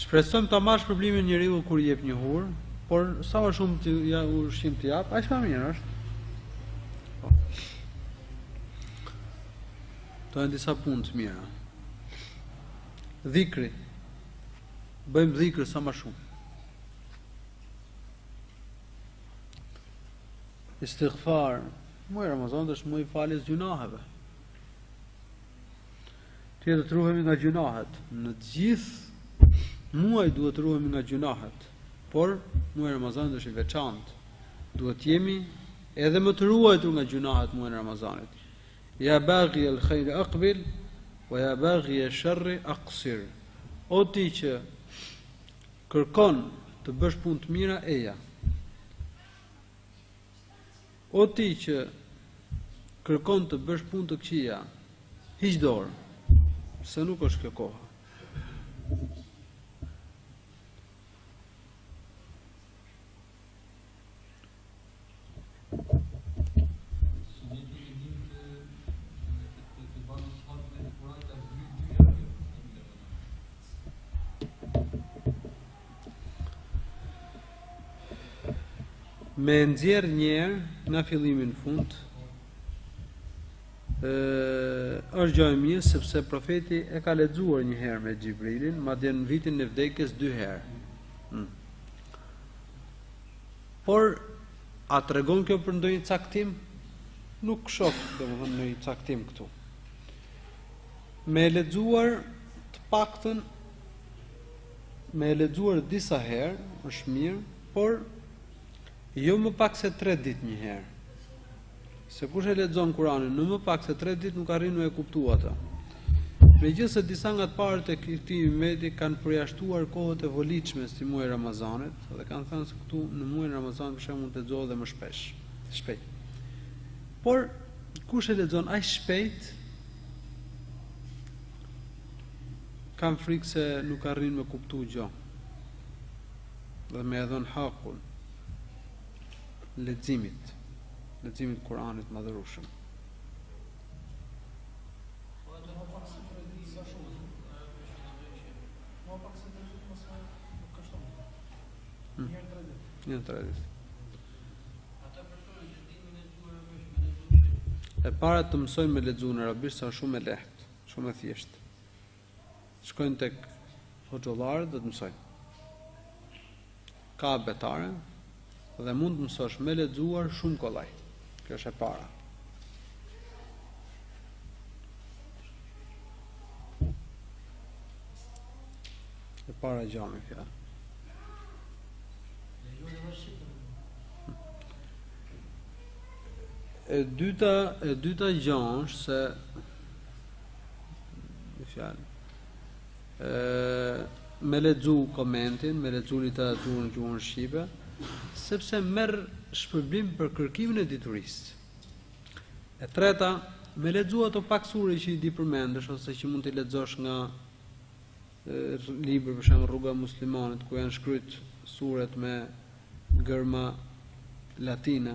Shpresojmë ta marrë shpërblimin njeriu kur i jep një hurmë, por sa ma shumë ushqim të japë, aq ma mirë është. Po. Këto janë disa punë të mira. Dhikri. Bëjmë dhikri sa ma shumë. Istighfar. Muaji Ramazan është muaji i faljes gjynaheve. Dhe do të ruhemi nga gjynahet. Në të gjithë muajt duhet të ruhemi nga gjynahet. Por muaji i Ramazanit është i veçantë. Duhet të jemi edhe më të ruajtur nga gjynahet muajin e Ramazanit. Ja baghi al khair aqbil wa ya baghi al sharr aqsir. O ti që kërkon të bësh punë të mira eja. O ti që kërkon të bësh punë të këqija, hiq dorë, se nuk është kjo koha. Me e nxjerr një herë nga fillimi në fund është gja e mirë sepse profeti e ka lexuar një herë me Xhibrilin, madje në vitin e vdekjes dy herë. Hmm. Por a tregon kjo për ndonjë caktim? nuk shof domethënë ndonjë caktim këtu. Me e lexuar të paktën Me e lexuar disa herë është mirë, por jo më pak se 3 ditë një herë. Se kush e lexon Kur'anin në më pak se 3 ditë nuk arrin me e kuptuar atë. Me gjithë se disa nga të parët e këtij ymeti kanë përjashtuar kohët e volitshme si muaj Ramazanit dhe kanë thënë se këtu në muaj Ramazan për shembull mund të lexohet dhe më shpesh, shpejt. Por, kush e lexon aq shpejt, Kam frikë se nuk arrin me kuptu gjë dhe me e dhën hakun leximit, leximit Kur'anit madhërushëm. Hmm. Pyetje e radhës. E para të mësojë me lexuar në arabisht se shumë e lehtë. Shumë e thjeshtë. Shkojnë tek hoxhallarët dhe të mësojnë. Ka abetare dhe mund të mësosh me lexuar shumë kollaj. Kjo është e para. E para gjë kjo. E dyta, e dyta gjë është se Me një fjalë, me lexu komentin, me lexu literaturën në gjuhën shqipe, sepse merr shpërblim për kërkimin e diturisë. E treta, me lexu ato pak sure që i di përmendësh ose që mund t'i lexosh nga libri për shembull Rruga e Muslimanit ku janë shkruajt suret me gërma latine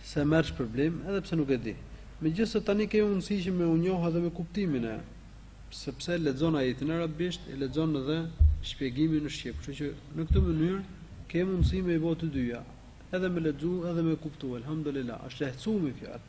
Se merr shpërblim edhe pse nuk e di. Megjithëse tani ke mundësi që me u njoh edhe me kuptimin e sepse lexon ajetin arabisht e lexon edhe shpjegimin në shqip, kështu që në këtë mënyrë ke mundësi me i bë të dyja, edhe me lexu edhe me kuptu. Elhamdulillah, është lehtësuar me një fjalë.